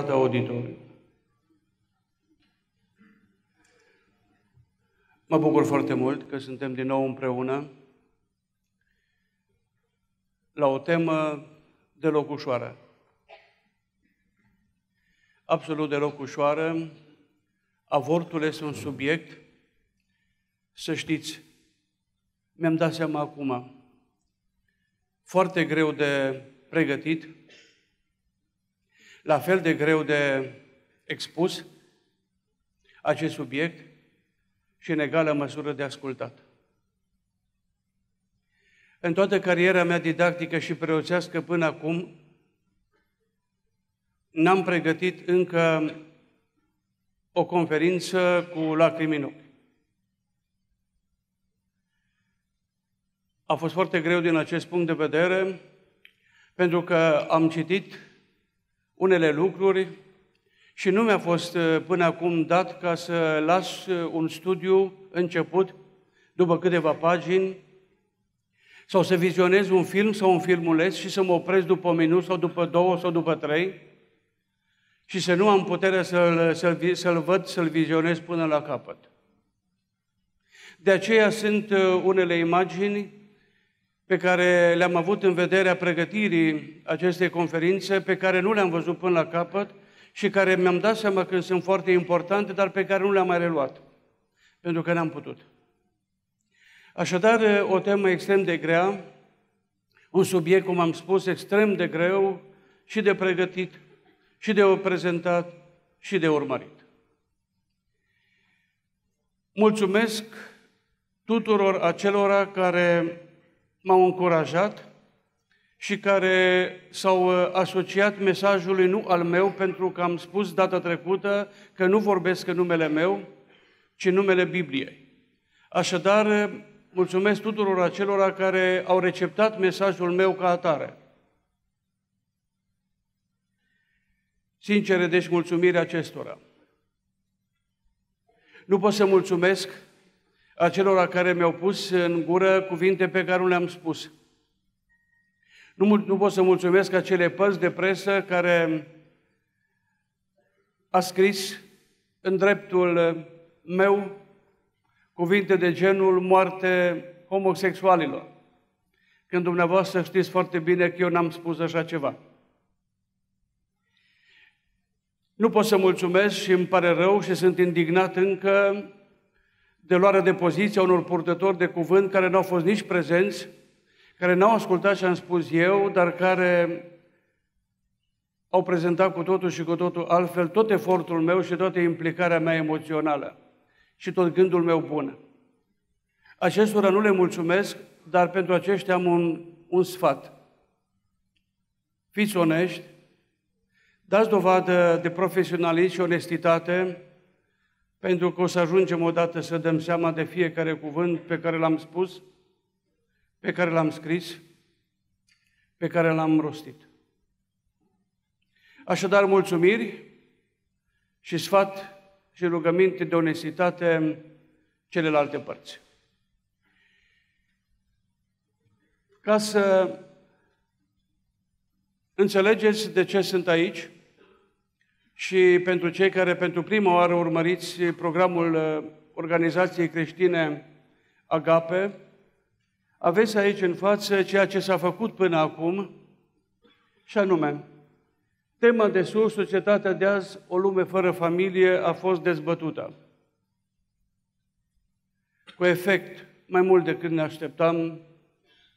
dată auditoriu. Mă bucur foarte mult că suntem din nou împreună la o temă deloc ușoară. Absolut deloc ușoară. Avortul este un subiect, să știți, mi-am dat seama acum, foarte greu de pregătit, la fel de greu de expus acest subiect și în egală măsură de ascultat. În toată cariera mea didactică și preoțească până acum, n-am pregătit încă o conferință cu lacrimi în ochi. A fost foarte greu din acest punct de vedere, pentru că am citit unele lucruri și nu mi-a fost uh, până acum dat ca să las uh, un studiu început după câteva pagini sau să vizionez un film sau un filmuleț și să mă opresc după un minut sau după două sau după trei și să nu am puterea să-l, să-l, să-l văd, să-l vizionez până la capăt. De aceea sunt uh, unele imagini pe care le-am avut în vederea pregătirii acestei conferințe, pe care nu le-am văzut până la capăt și care mi-am dat seama că sunt foarte importante, dar pe care nu le-am mai reluat, pentru că n-am putut. Așadar, o temă extrem de grea, un subiect, cum am spus, extrem de greu și de pregătit, și de prezentat, și de urmărit. Mulțumesc tuturor acelora care m-au încurajat și care s-au uh, asociat mesajului nu al meu, pentru că am spus data trecută că nu vorbesc în numele meu, ci în numele Bibliei. Așadar, uh, mulțumesc tuturor acelora care au receptat mesajul meu ca atare. Sincere, deci, mulțumirea acestora. Nu pot să mulțumesc acelora care mi-au pus în gură cuvinte pe care nu le-am spus. Nu, nu pot să mulțumesc acele părți de presă care a scris în dreptul meu cuvinte de genul moarte homosexualilor. Când dumneavoastră știți foarte bine că eu n-am spus așa ceva. Nu pot să mulțumesc și îmi pare rău și sunt indignat încă de luare de poziție a unor purtători de cuvânt care nu au fost nici prezenți, care n-au ascultat ce am spus eu, dar care au prezentat cu totul și cu totul altfel tot efortul meu și toată implicarea mea emoțională și tot gândul meu bun. Acestora nu le mulțumesc, dar pentru aceștia am un, un sfat. Fiți onești, dați dovadă de profesionalism și onestitate, pentru că o să ajungem odată să dăm seama de fiecare cuvânt pe care l-am spus, pe care l-am scris, pe care l-am rostit. Așadar, mulțumiri și sfat și rugăminte de onestitate celelalte părți. Ca să înțelegeți de ce sunt aici, și pentru cei care pentru prima oară urmăriți programul uh, organizației creștine Agape, aveți aici în față ceea ce s-a făcut până acum, și anume, tema de sus, societatea de azi, o lume fără familie, a fost dezbătută. Cu efect mai mult decât ne așteptam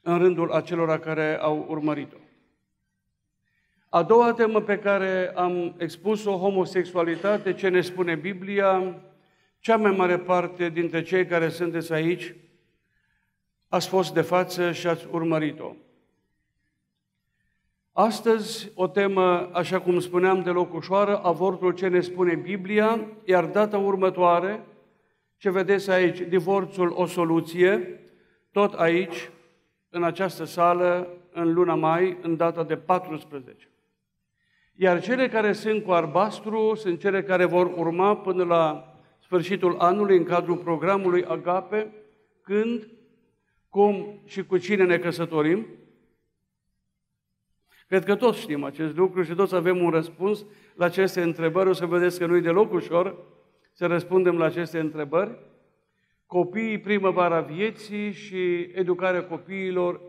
în rândul acelora care au urmărit-o. A doua temă pe care am expus-o, homosexualitate, ce ne spune Biblia, cea mai mare parte dintre cei care sunteți aici ați fost de față și ați urmărit-o. Astăzi, o temă, așa cum spuneam, deloc ușoară, avortul ce ne spune Biblia, iar data următoare, ce vedeți aici, divorțul o soluție, tot aici, în această sală, în luna mai, în data de 14. Iar cele care sunt cu albastru sunt cele care vor urma până la sfârșitul anului în cadrul programului Agape, când, cum și cu cine ne căsătorim. Cred că toți știm acest lucru și toți avem un răspuns la aceste întrebări. O să vedeți că nu e deloc ușor să răspundem la aceste întrebări. Copiii, primăvara vieții și educarea copiilor,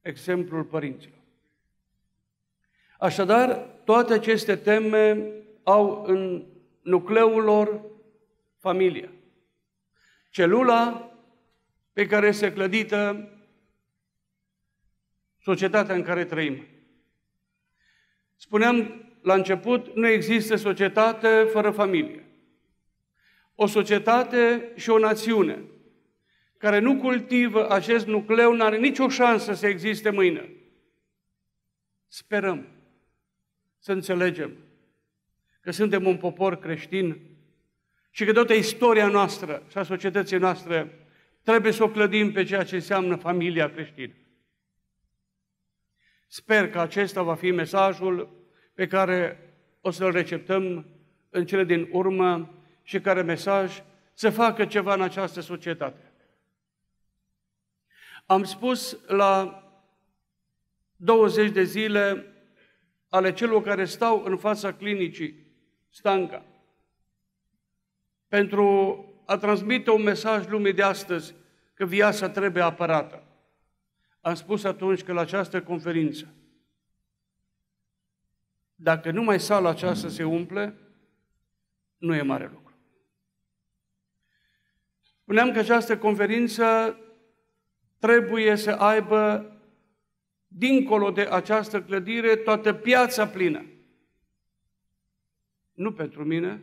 exemplul părinților. Așadar, toate aceste teme au în nucleul lor familia. Celula pe care este clădită societatea în care trăim. Spuneam la început, nu există societate fără familie. O societate și o națiune care nu cultivă acest nucleu nu are nicio șansă să existe mâine. Sperăm să înțelegem că suntem un popor creștin și că toată istoria noastră și a societății noastre trebuie să o clădim pe ceea ce înseamnă familia creștină. Sper că acesta va fi mesajul pe care o să-l receptăm în cele din urmă și care mesaj să facă ceva în această societate. Am spus la 20 de zile ale celor care stau în fața clinicii Stanca pentru a transmite un mesaj lumii de astăzi că viața trebuie apărată. Am spus atunci că la această conferință, dacă numai sala aceasta se umple, nu e mare lucru. Spuneam că această conferință trebuie să aibă, dincolo de această clădire, toată piața plină. Nu pentru mine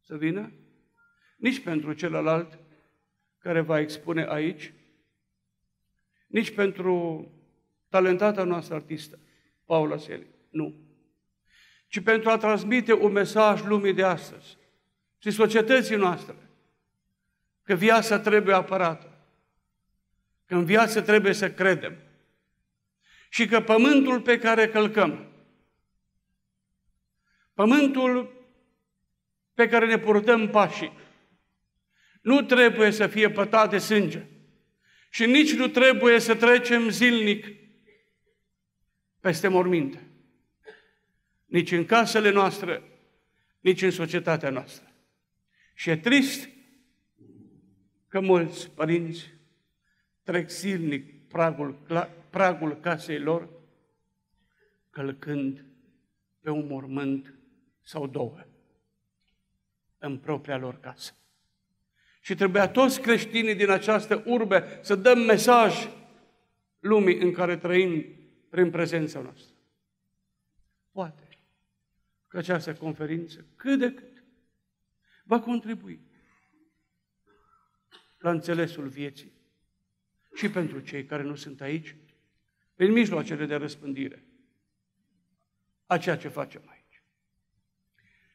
să vină, nici pentru celălalt care va expune aici, nici pentru talentata noastră artistă, Paula Seli. Nu. Ci pentru a transmite un mesaj lumii de astăzi și societății noastre că viața trebuie apărată, că în viață trebuie să credem și că pământul pe care călcăm, pământul pe care ne purtăm pașii, nu trebuie să fie pătat de sânge și nici nu trebuie să trecem zilnic peste morminte. Nici în casele noastre, nici în societatea noastră. Și e trist că mulți părinți trec zilnic pragul, pragul casei lor, călcând pe un mormânt sau două în propria lor casă. Și trebuia toți creștinii din această urbe să dăm mesaj lumii în care trăim prin prezența noastră. Poate că această conferință, cât de cât, va contribui la înțelesul vieții și pentru cei care nu sunt aici, prin mijloacele de răspândire a ceea ce facem aici.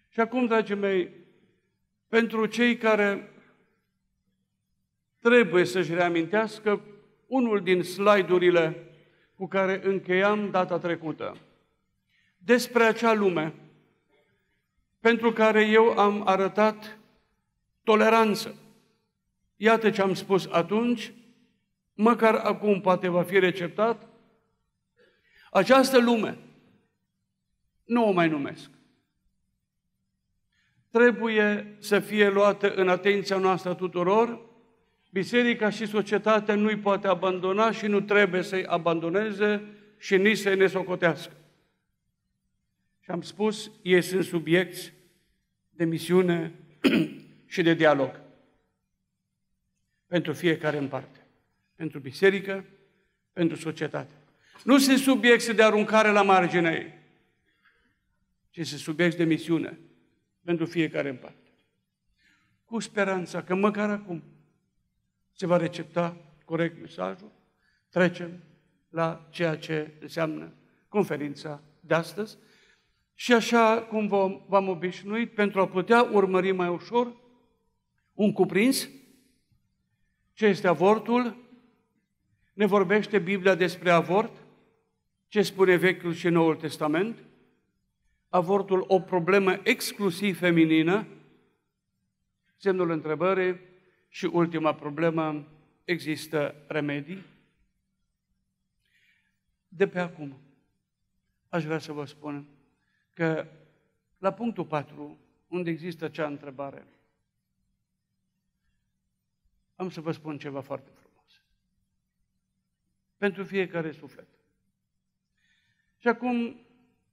Și acum, dragii mei, pentru cei care trebuie să-și reamintească unul din slide-urile cu care încheiam data trecută. Despre acea lume pentru care eu am arătat toleranță. Iată ce am spus atunci, măcar acum poate va fi receptat. Această lume, nu o mai numesc, trebuie să fie luată în atenția noastră tuturor Biserica și societatea nu-i poate abandona și nu trebuie să-i abandoneze și nici să-i nesocotească. Și am spus, ei sunt subiecti de misiune și de dialog pentru fiecare în parte. Pentru biserică, pentru societate. Nu sunt subiecte de aruncare la marginea ei, ci sunt subiecte de misiune pentru fiecare în parte. Cu speranța că măcar acum se va recepta corect mesajul, trecem la ceea ce înseamnă conferința de astăzi și așa cum vom, v-am obișnuit, pentru a putea urmări mai ușor un cuprins, ce este avortul, ne vorbește Biblia despre avort, ce spune Vechiul și Noul Testament, avortul o problemă exclusiv feminină, semnul întrebării, și ultima problemă, există remedii? De pe acum, aș vrea să vă spun că la punctul 4, unde există acea întrebare, am să vă spun ceva foarte frumos. Pentru fiecare suflet. Și acum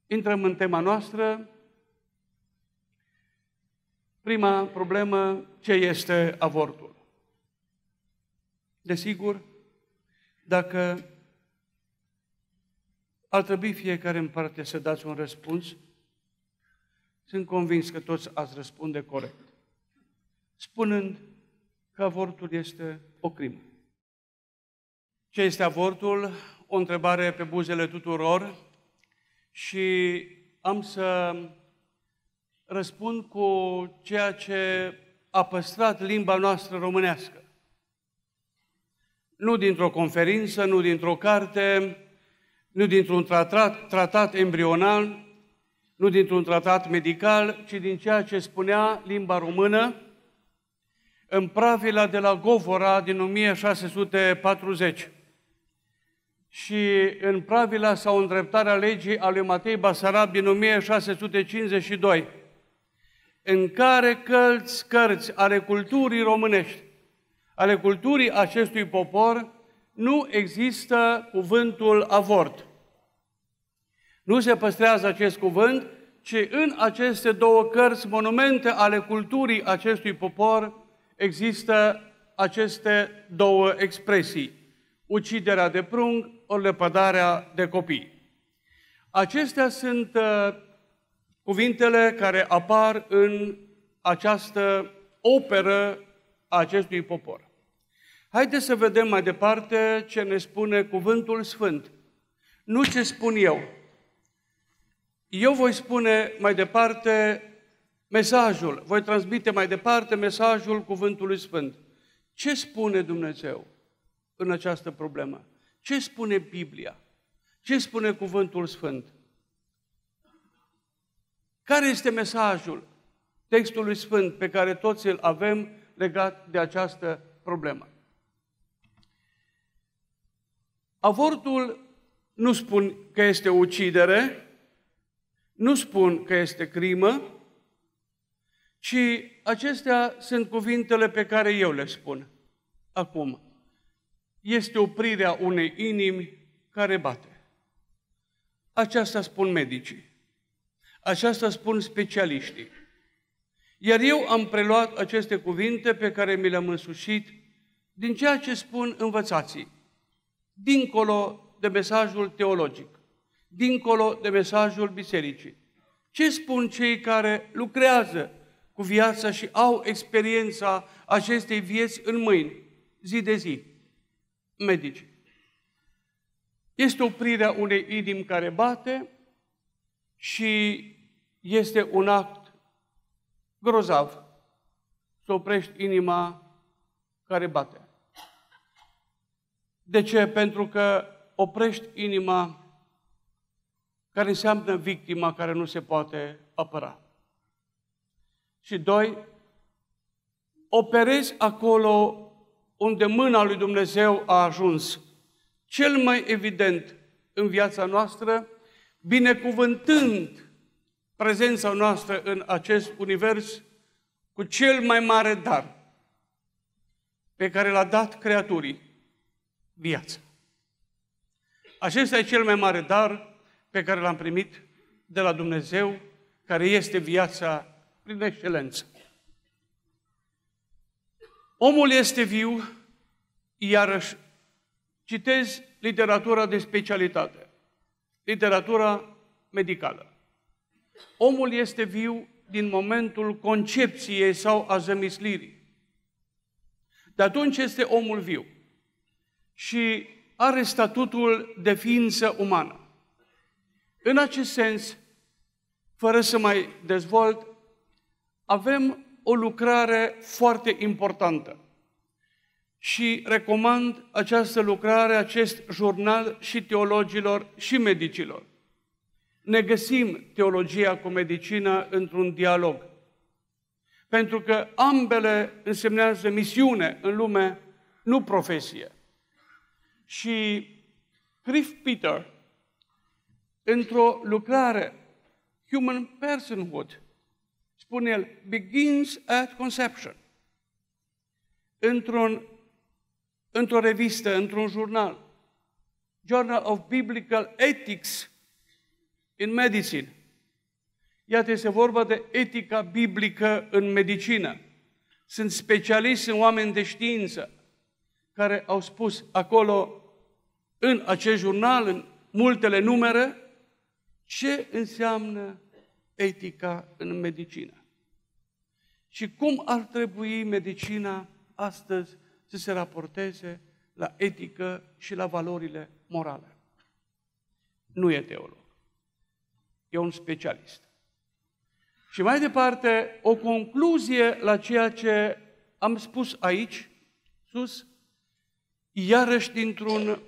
intrăm în tema noastră. Prima problemă, ce este avortul? Desigur, dacă ar trebui fiecare în parte să dați un răspuns, sunt convins că toți ați răspunde corect, spunând că avortul este o crimă. Ce este avortul? O întrebare pe buzele tuturor și am să răspund cu ceea ce a păstrat limba noastră românească. Nu dintr-o conferință, nu dintr-o carte, nu dintr-un tratat, tratat embrional, nu dintr-un tratat medical, ci din ceea ce spunea limba română în pravila de la Govora din 1640 și în pravila sau îndreptarea legii a lui Matei Basarab din 1652, în care cărți, cărți ale culturii românești, ale culturii acestui popor, nu există cuvântul avort. Nu se păstrează acest cuvânt, ci în aceste două cărți, monumente ale culturii acestui popor, există aceste două expresii. Uciderea de prung, ori lepădarea de copii. Acestea sunt uh, cuvintele care apar în această operă a acestui popor. Haideți să vedem mai departe ce ne spune Cuvântul Sfânt. Nu ce spun eu. Eu voi spune mai departe mesajul, voi transmite mai departe mesajul Cuvântului Sfânt. Ce spune Dumnezeu în această problemă? Ce spune Biblia? Ce spune Cuvântul Sfânt? Care este mesajul textului Sfânt pe care toți îl avem legat de această problemă? Avortul nu spun că este ucidere, nu spun că este crimă, ci acestea sunt cuvintele pe care eu le spun acum. Este oprirea unei inimi care bate. Aceasta spun medicii. Aceasta spun specialiștii. Iar eu am preluat aceste cuvinte pe care mi le-am însușit din ceea ce spun învățații, dincolo de mesajul teologic dincolo de mesajul bisericii. Ce spun cei care lucrează cu viața și au experiența acestei vieți în mâini, zi de zi? Medici. Este oprirea unei inimi care bate și este un act grozav să oprești inima care bate. De ce? Pentru că oprești inima care înseamnă victima care nu se poate apăra. Și doi, operezi acolo unde mâna lui Dumnezeu a ajuns. Cel mai evident în viața noastră, binecuvântând prezența noastră în acest univers cu cel mai mare dar pe care l-a dat creaturii, viața. Acesta e cel mai mare dar pe care l-am primit de la Dumnezeu, care este viața prin excelență. Omul este viu, iarăși citez literatura de specialitate, literatura medicală. Omul este viu din momentul concepției sau a zămislirii. De atunci este omul viu și are statutul de ființă umană. În acest sens, fără să mai dezvolt, avem o lucrare foarte importantă. Și recomand această lucrare, acest jurnal și teologilor și medicilor. Ne găsim teologia cu medicina într-un dialog. Pentru că ambele însemnează misiune în lume, nu profesie. Și Cliff Peter, într-o lucrare, Human Personhood, spune el, begins at conception. Într-un, într-o revistă, într-un jurnal, Journal of Biblical Ethics in Medicine. Iată, este vorba de etica biblică în medicină. Sunt specialiști, în oameni de știință, care au spus acolo, în acest jurnal, în multele numere, ce înseamnă etica în medicină. Și cum ar trebui medicina astăzi să se raporteze la etică și la valorile morale. Nu e teolog. E un specialist. Și mai departe, o concluzie la ceea ce am spus aici, sus, iarăși dintr-un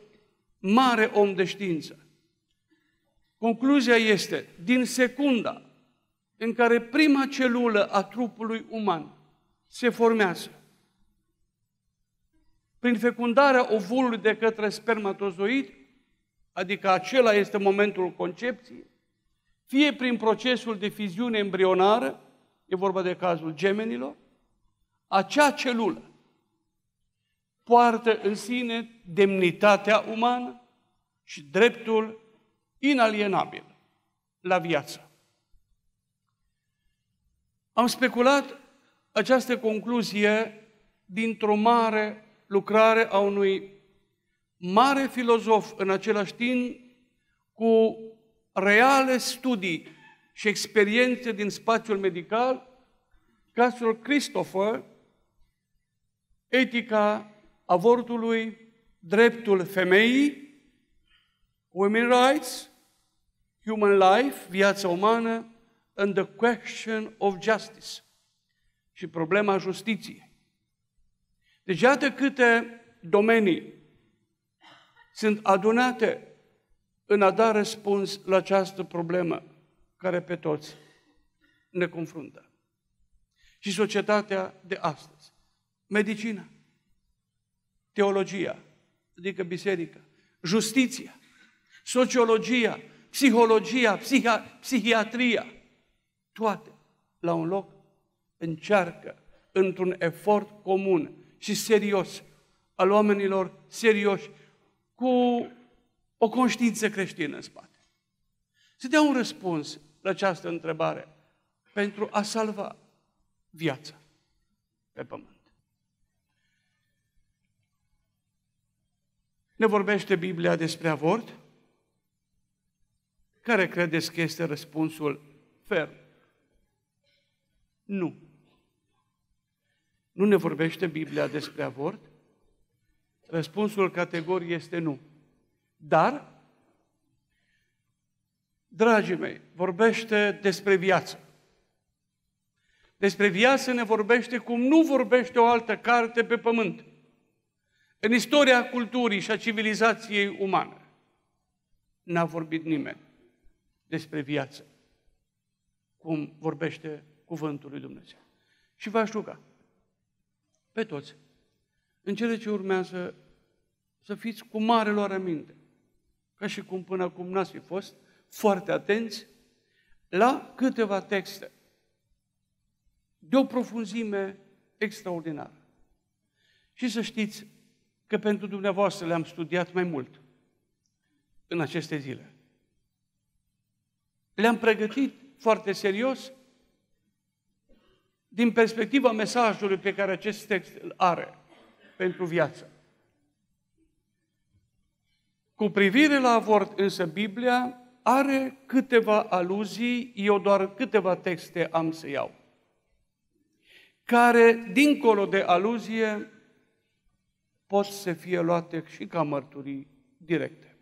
mare om de știință. Concluzia este, din secunda în care prima celulă a trupului uman se formează, prin fecundarea ovulului de către spermatozoid, adică acela este momentul concepției, fie prin procesul de fiziune embrionară, e vorba de cazul gemenilor, acea celulă poartă în sine demnitatea umană și dreptul inalienabil la viață. Am speculat această concluzie dintr-o mare lucrare a unui mare filozof în același timp cu reale studii și experiențe din spațiul medical, cazul Christopher, etica avortului, dreptul femeii, women rights, human life, viața umană, and the question of justice și problema justiției. Deci iată câte domenii sunt adunate în a da răspuns la această problemă care pe toți ne confruntă. Și societatea de astăzi. Medicina, teologia, adică biserica, justiția, sociologia, psihologia, psiha, psihiatria, toate la un loc încearcă într-un efort comun și serios al oamenilor serioși cu o conștiință creștină în spate. Să dea un răspuns la această întrebare pentru a salva viața pe pământ. Ne vorbește Biblia despre avort? Care credeți că este răspunsul ferm? Nu. Nu ne vorbește Biblia despre avort? Răspunsul categoric este nu. Dar, dragii mei, vorbește despre viață. Despre viață ne vorbește cum nu vorbește o altă carte pe pământ. În istoria culturii și a civilizației umane n-a vorbit nimeni despre viață, cum vorbește cuvântul lui Dumnezeu. Și v-aș ruga pe toți, în cele ce urmează, să fiți cu mare lor aminte, ca și cum până acum n-ați fi fost, foarte atenți la câteva texte de o profunzime extraordinară. Și să știți că pentru dumneavoastră le-am studiat mai mult în aceste zile. Le-am pregătit foarte serios din perspectiva mesajului pe care acest text îl are pentru viață. Cu privire la avort, însă, Biblia are câteva aluzii, eu doar câteva texte am să iau, care, dincolo de aluzie, pot să fie luate și ca mărturii directe.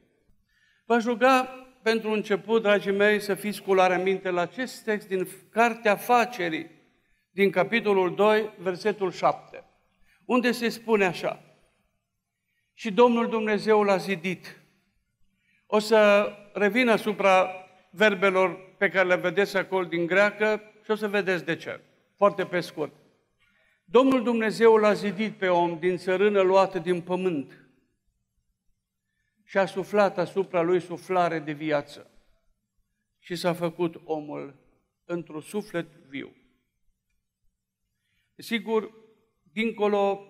V-aș ruga pentru început, dragii mei, să fiți cu luarea minte la acest text din Cartea Facerii, din capitolul 2, versetul 7, unde se spune așa, și Domnul Dumnezeu l-a zidit. O să revin asupra verbelor pe care le vedeți acolo din greacă și o să vedeți de ce. Foarte pe scurt. Domnul Dumnezeu l-a zidit pe om din țărână luată din pământ și a suflat asupra lui suflare de viață. și s-a făcut omul într-un suflet viu. Sigur, dincolo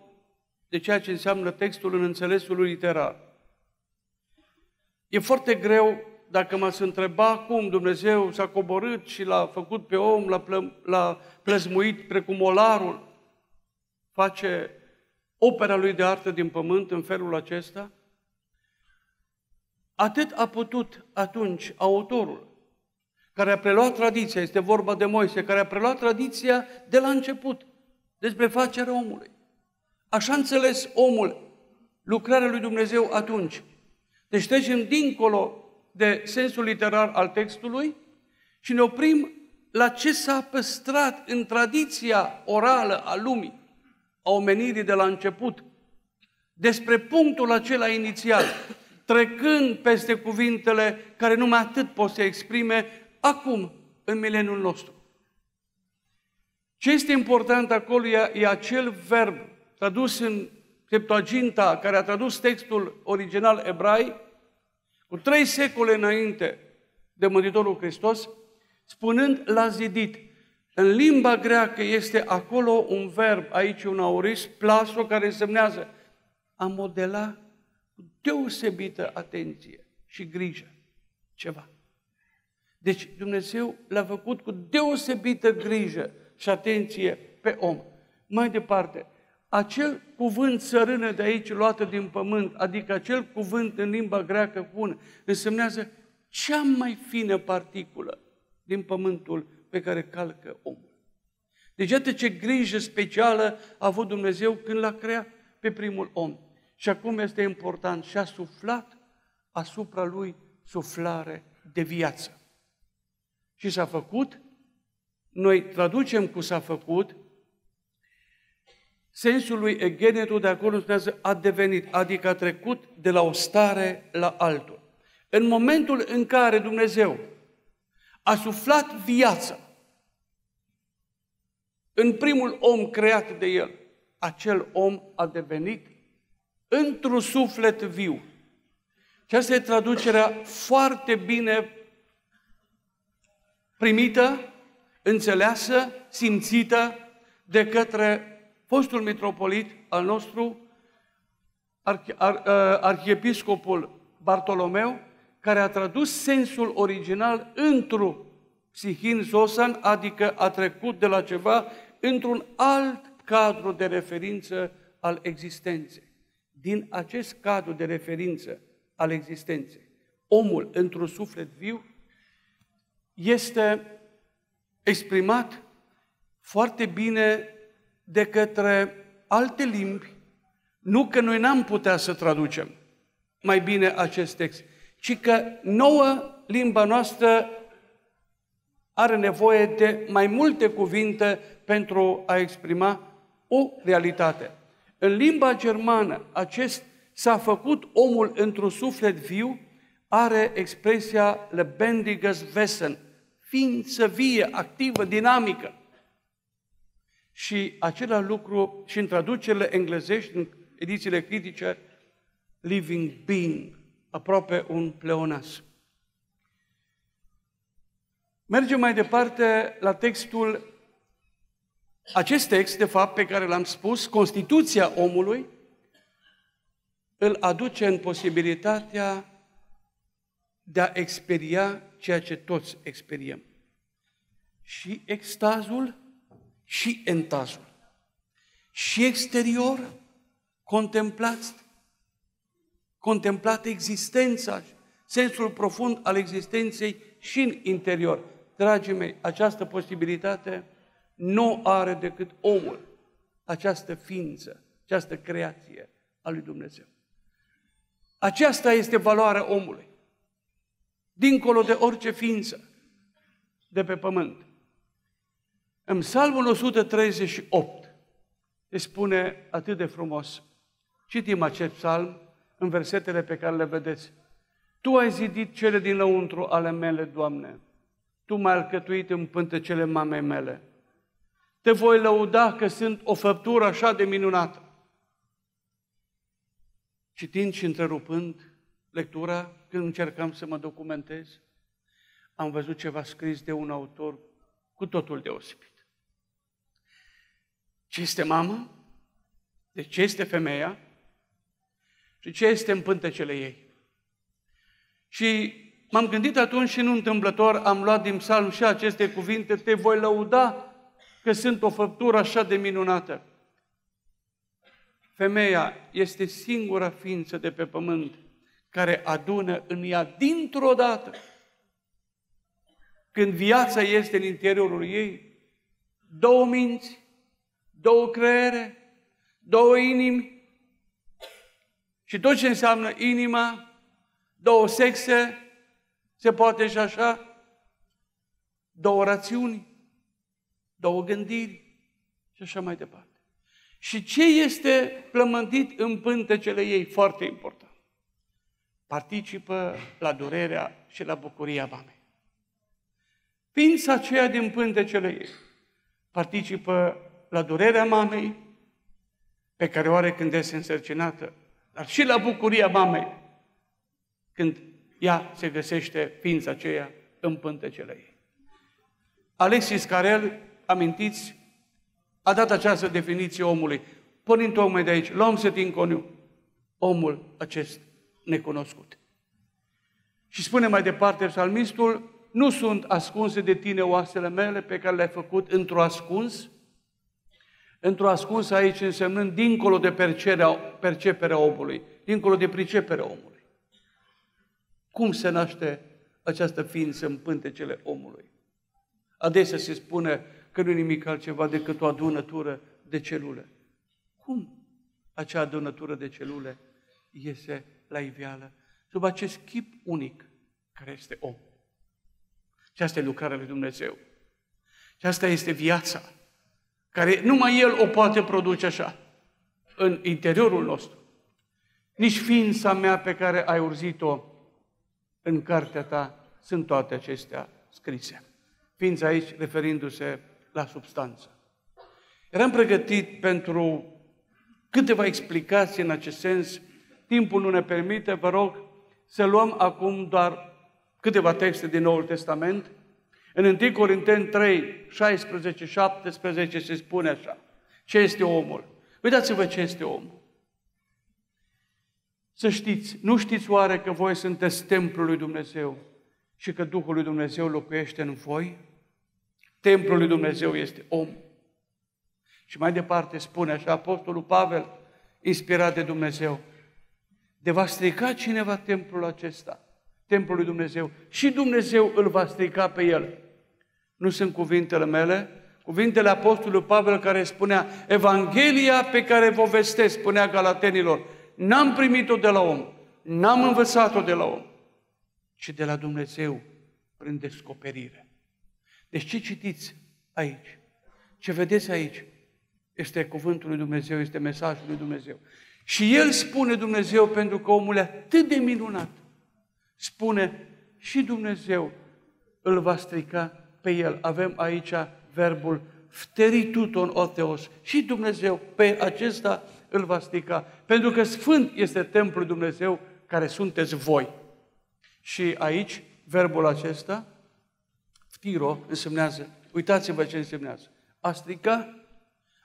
de ceea ce înseamnă textul în înțelesul literar. E foarte greu dacă m-ați întreba cum Dumnezeu s-a coborât și l-a făcut pe om, l-a, plă, l-a plăzmuit precum olarul, face opera lui de artă din pământ în felul acesta, atât a putut atunci autorul, care a preluat tradiția, este vorba de Moise, care a preluat tradiția de la început, despre facerea omului. Așa înțeles omul lucrarea lui Dumnezeu atunci. Deci trecem dincolo de sensul literar al textului și ne oprim la ce s-a păstrat în tradiția orală a lumii, a omenirii de la început, despre punctul acela inițial, trecând peste cuvintele care numai atât pot să exprime acum, în mileniul nostru. Ce este important acolo e, e acel verb tradus în Septuaginta, care a tradus textul original ebraic, cu trei secole înainte de Mântuitorul Hristos, spunând l-a zidit. În limba greacă este acolo un verb, aici un auris, plaso, care însemnează a modela cu deosebită atenție și grijă ceva. Deci Dumnezeu l-a făcut cu deosebită grijă și atenție pe om. Mai departe, acel cuvânt sărână de aici luată din pământ, adică acel cuvânt în limba greacă bună, însemnează cea mai fină particulă din pământul pe care calcă omul. Deci iată ce grijă specială a avut Dumnezeu când l-a creat pe primul om. Și acum este important și a suflat asupra lui suflare de viață. Și s-a făcut, noi traducem cu s-a făcut, Sensul lui egenetul de acolo spunează a devenit, adică a trecut de la o stare la altul. În momentul în care Dumnezeu a suflat viața în primul om creat de El, acel om a devenit într-un suflet viu. Și asta e traducerea foarte bine primită, înțeleasă, simțită de către fostul mitropolit al nostru, arhi, ar, uh, arhiepiscopul Bartolomeu, care a tradus sensul original într-un psihin zosan, adică a trecut de la ceva într-un alt cadru de referință al existenței. Din acest cadru de referință al existenței, omul într-un suflet viu este exprimat foarte bine de către alte limbi, nu că noi n-am putea să traducem mai bine acest text, ci că nouă limba noastră are nevoie de mai multe cuvinte pentru a exprima o realitate. În limba germană, acest s-a făcut omul într-un suflet viu, are expresia lebendiges Wesen, ființă vie, activă, dinamică. Și același lucru și în traducerile englezești, în edițiile critice, living being, aproape un pleonas. Mergem mai departe la textul, acest text, de fapt, pe care l-am spus, Constituția omului, îl aduce în posibilitatea de a experia ceea ce toți experiem. Și extazul și entazul. Și exterior, contemplați, contemplată existența, sensul profund al existenței și în interior. Dragii mei, această posibilitate nu are decât omul, această ființă, această creație a lui Dumnezeu. Aceasta este valoarea omului. Dincolo de orice ființă de pe pământ. În Psalmul 138 îi spune atât de frumos. Citim acest psalm în versetele pe care le vedeți. Tu ai zidit cele din lăuntru ale mele, Doamne. Tu m-ai alcătuit în pântecele mamei mele. Te voi lăuda că sunt o făptură așa de minunată. Citind și întrerupând lectura, când încercam să mă documentez, am văzut ceva scris de un autor cu totul deosebit. Ce este mamă? De ce este femeia? Și ce este în pântecele ei? Și m-am gândit atunci și nu întâmplător am luat din psalm și aceste cuvinte, te voi lăuda că sunt o făptură așa de minunată. Femeia este singura ființă de pe pământ care adună în ea dintr-o dată, când viața este în interiorul ei, două minți, două creiere, două inimi și tot ce înseamnă inima, două sexe, se poate și așa, două rațiuni, două gândiri și așa mai departe. Și ce este plământit în pântecele ei? Foarte important. Participă la durerea și la bucuria mamei. Ființa aceea din pântecele ei participă la durerea mamei, pe care o are când este însărcinată, dar și la bucuria mamei, când ea se găsește ființa aceea în pântecele ei. Alexis Carel, amintiți, a dat această definiție omului. Pornind tocmai de aici, luăm să tinconiu, omul acest necunoscut. Și spune mai departe psalmistul, nu sunt ascunse de tine oasele mele pe care le-ai făcut într-o ascuns, într-o ascuns aici însemnând dincolo de perceperea, perceperea omului, dincolo de priceperea omului. Cum se naște această ființă în pântecele omului? Adesea se spune că nu e nimic altceva decât o adunătură de celule. Cum acea adunătură de celule iese la iveală sub acest chip unic care este om? Și asta e lucrarea lui Dumnezeu. Și asta este viața, care numai El o poate produce așa, în interiorul nostru. Nici ființa mea pe care ai urzit-o în cartea ta, sunt toate acestea scrise. Ființa aici referindu-se la substanță. Eram pregătit pentru câteva explicații în acest sens. Timpul nu ne permite, vă rog să luăm acum doar câteva texte din Noul Testament. În 1 Corinteni 3, 16, 17 se spune așa. Ce este omul? Uitați-vă ce este omul. Să știți, nu știți oare că voi sunteți templul lui Dumnezeu și că Duhul lui Dumnezeu locuiește în voi? Templul lui Dumnezeu este om. Și mai departe spune așa Apostolul Pavel, inspirat de Dumnezeu, de va strica cineva templul acesta, templul lui Dumnezeu, și Dumnezeu îl va strica pe el. Nu sunt cuvintele mele, cuvintele Apostolului Pavel care spunea, Evanghelia pe care vă vestesc, spunea Galatenilor, n-am primit-o de la om, n-am învățat-o de la om, ci de la Dumnezeu prin descoperire. Deci ce citiți aici? Ce vedeți aici? Este cuvântul lui Dumnezeu, este mesajul lui Dumnezeu. Și El spune Dumnezeu, pentru că omul e atât de minunat, spune și Dumnezeu îl va strica pe El. Avem aici verbul fterituton oteos. Și Dumnezeu pe acesta îl va strica. Pentru că Sfânt este templul Dumnezeu care sunteți voi. Și aici, verbul acesta, Ftiro însemnează, uitați-vă ce însemnează, a strica,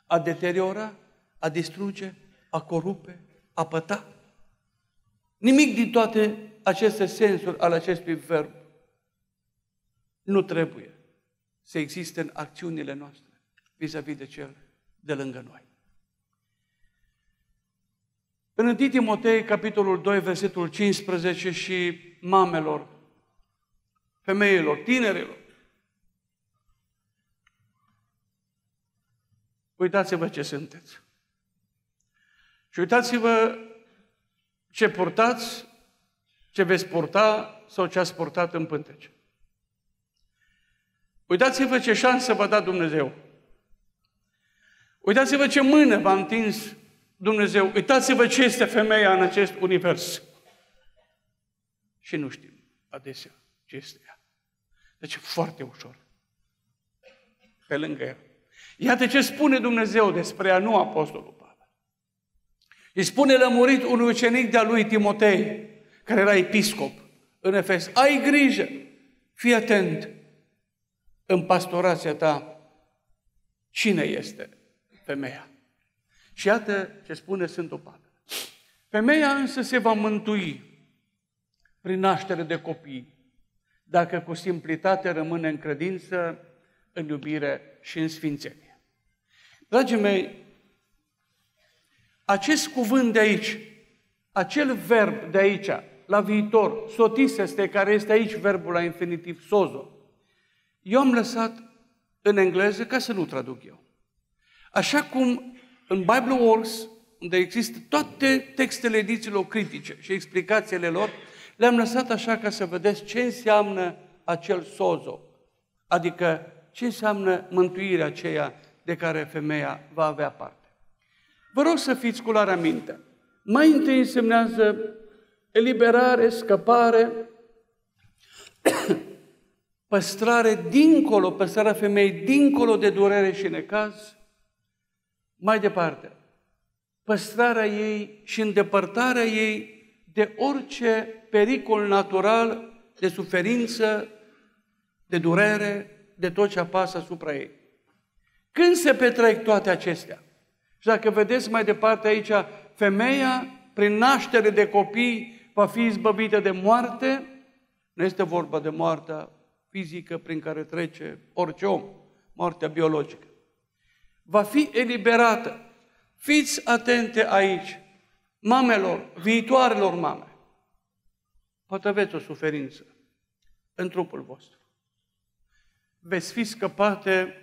a deteriora, a distruge, a corupe, a păta. Nimic din toate aceste sensuri ale acestui verb nu trebuie să existe în acțiunile noastre vis-a-vis de cel de lângă noi. În 1 Timotei, capitolul 2, versetul 15 și mamelor, femeilor, tinerilor, Uitați-vă ce sunteți. Și uitați-vă ce purtați, ce veți purta sau ce ați purtat în pântece. Uitați-vă ce șansă v-a dat Dumnezeu. Uitați-vă ce mână v-a întins Dumnezeu. Uitați-vă ce este femeia în acest univers. Și nu știm adesea ce este ea. Deci foarte ușor. Pe lângă ea. Iată ce spune Dumnezeu despre ea, nu Apostolul Pavel. Îi spune lămurit un ucenic de-a lui Timotei, care era episcop în Efes. Ai grijă! Fii atent în pastorația ta cine este femeia. Și iată ce spune Sfântul Pavel. Femeia însă se va mântui prin naștere de copii, dacă cu simplitate rămâne în credință, în iubire și în sfințenie. Dragii mei, acest cuvânt de aici, acel verb de aici, la viitor, sotiseste, care este aici verbul la infinitiv, sozo, eu am lăsat în engleză ca să nu traduc eu. Așa cum în Bible Works, unde există toate textele edițiilor critice și explicațiile lor, le-am lăsat așa ca să vedeți ce înseamnă acel sozo, adică ce înseamnă mântuirea aceea de care femeia va avea parte. Vă rog să fiți cu la minte. Mai întâi însemnează eliberare, scăpare, păstrare dincolo, păstrarea femeii dincolo de durere și necaz. Mai departe, păstrarea ei și îndepărtarea ei de orice pericol natural, de suferință, de durere, de tot ce apasă asupra ei. Când se petrec toate acestea? Și dacă vedeți mai departe aici, femeia, prin naștere de copii, va fi izbăvită de moarte, nu este vorba de moartea fizică prin care trece orice om, moartea biologică. Va fi eliberată. Fiți atente aici, mamelor, viitoarelor mame. Poate aveți o suferință în trupul vostru. Veți fi scăpate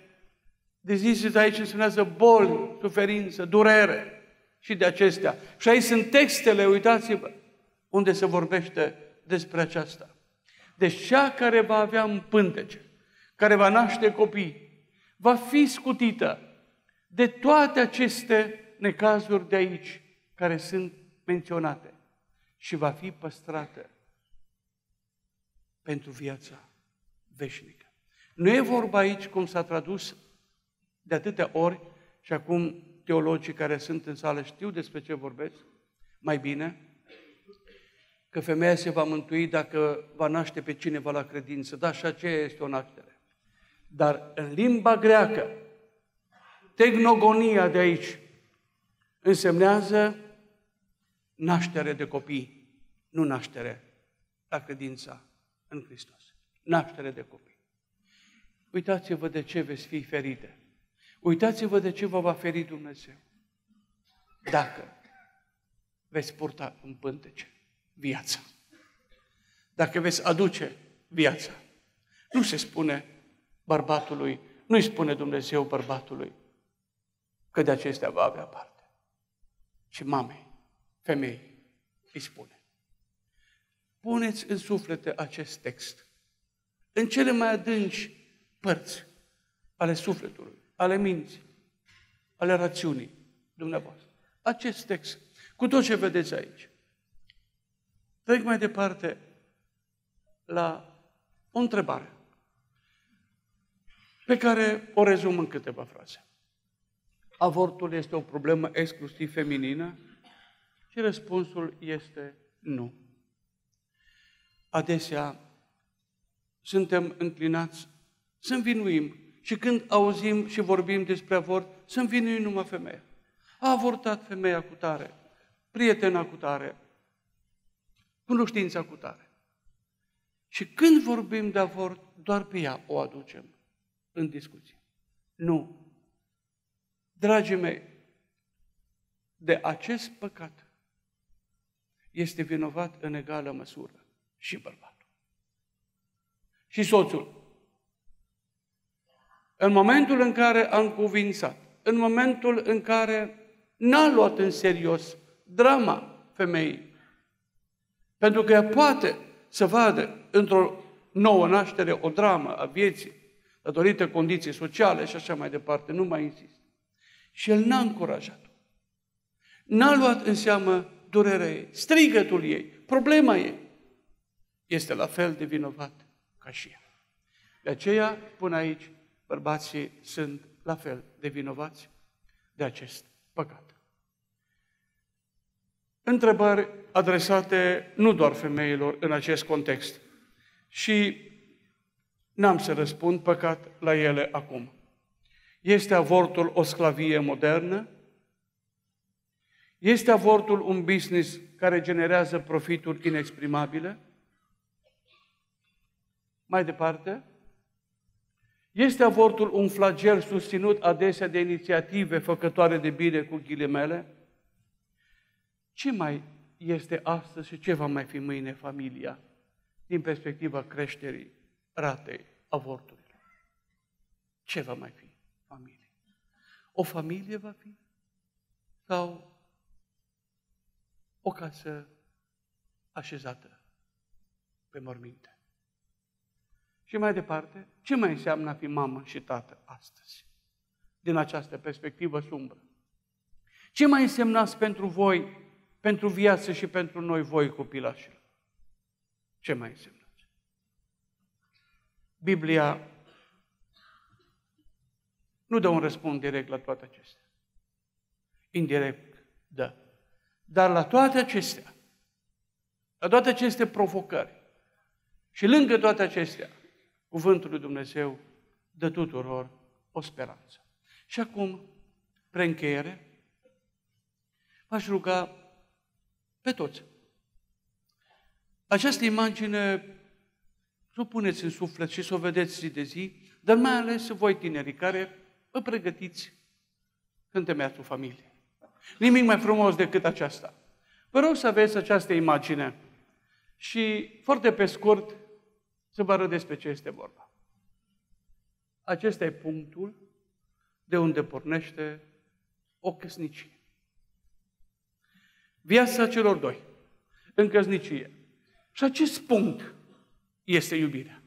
de zis aici însemnează boli, suferință, durere și de acestea. Și aici sunt textele, uitați-vă, unde se vorbește despre aceasta. Deci cea care va avea un pântece, care va naște copii, va fi scutită de toate aceste necazuri de aici care sunt menționate și va fi păstrată pentru viața veșnică. Nu e vorba aici, cum s-a tradus de atâtea ori, și acum teologii care sunt în sală știu despre ce vorbesc, mai bine, că femeia se va mântui dacă va naște pe cineva la credință. Da, și aceea este o naștere. Dar în limba greacă, tegnogonia de aici însemnează naștere de copii, nu naștere la credința în Hristos. Naștere de copii. Uitați-vă de ce veți fi ferite. Uitați-vă de ce vă va feri Dumnezeu. Dacă veți purta în pântece viața. Dacă veți aduce viața. Nu se spune bărbatului, nu-i spune Dumnezeu bărbatului că de acestea va avea parte. Și mamei, femei, îi spune. Puneți în suflete acest text, în cele mai adânci părți ale sufletului, ale minții, ale rațiunii dumneavoastră. Acest text, cu tot ce vedeți aici. Trec mai departe la o întrebare pe care o rezum în câteva fraze. Avortul este o problemă exclusiv feminină? Și răspunsul este nu. Adesea suntem înclinați să învinuim și când auzim și vorbim despre avort, să învinuim numai femeia. A avortat femeia cu tare, prietena cu tare, cunoștința cu tare. Și când vorbim de avort, doar pe ea o aducem în discuție. Nu. Dragii mei, de acest păcat este vinovat în egală măsură și bărbatul. Și soțul. În momentul în care a încuvințat, în momentul în care n-a luat în serios drama femeii, pentru că ea poate să vadă într-o nouă naștere o dramă a vieții, datorită condiții sociale și așa mai departe, nu mai insist. Și el n-a încurajat-o. N-a luat în seamă durerea ei, strigătul ei, problema ei. Este la fel de vinovat ca și ea. De aceea, până aici, bărbații sunt la fel de vinovați de acest păcat. Întrebări adresate nu doar femeilor în acest context. Și N-am să răspund păcat la ele acum. Este avortul o sclavie modernă? Este avortul un business care generează profituri inexprimabile? Mai departe, este avortul un flagel susținut adesea de inițiative făcătoare de bine cu ghilimele? Ce mai este astăzi și ce va mai fi mâine familia din perspectiva creșterii ratei avorturilor? Ce va mai fi familie? O familie va fi? Sau o casă așezată pe morminte? Și mai departe, ce mai înseamnă a fi mamă și tată astăzi? Din această perspectivă sumbră. Ce mai însemnați pentru voi, pentru viață și pentru noi, voi copilașilor? Ce mai însemnați? Biblia nu dă un răspuns direct la toate acestea. Indirect, da. Dar la toate acestea, la toate aceste provocări și lângă toate acestea, Cuvântul lui Dumnezeu dă tuturor o speranță. Și acum, preîncheiere, v-aș ruga pe toți. Această imagine să o puneți în suflet și să o vedeți zi de zi, dar mai ales voi tinerii care vă pregătiți când temeați o familie. Nimic mai frumos decât aceasta. Vă rog să aveți această imagine și, foarte pe scurt, să vă arăt despre ce este vorba. Acesta e punctul de unde pornește o căsnicie. Viața celor doi, în căsnicie. Și acest punct este iubirea.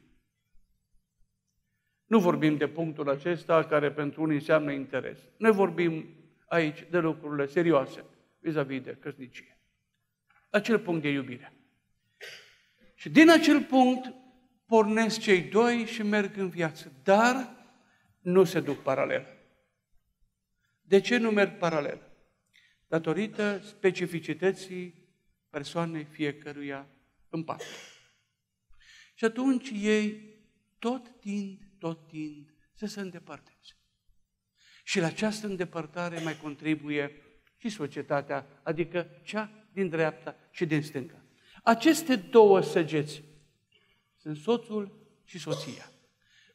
Nu vorbim de punctul acesta care pentru unii înseamnă interes. Noi vorbim aici de lucrurile serioase vis-a-vis de căsnicie. Acel punct de iubire. Și din acel punct pornesc cei doi și merg în viață, dar nu se duc paralel. De ce nu merg paralel? Datorită specificității persoanei fiecăruia în parte. Și atunci ei tot tind, tot tind să se îndepărteze. Și la această îndepărtare mai contribuie și societatea, adică cea din dreapta și din stânga. Aceste două săgeți sunt soțul și soția.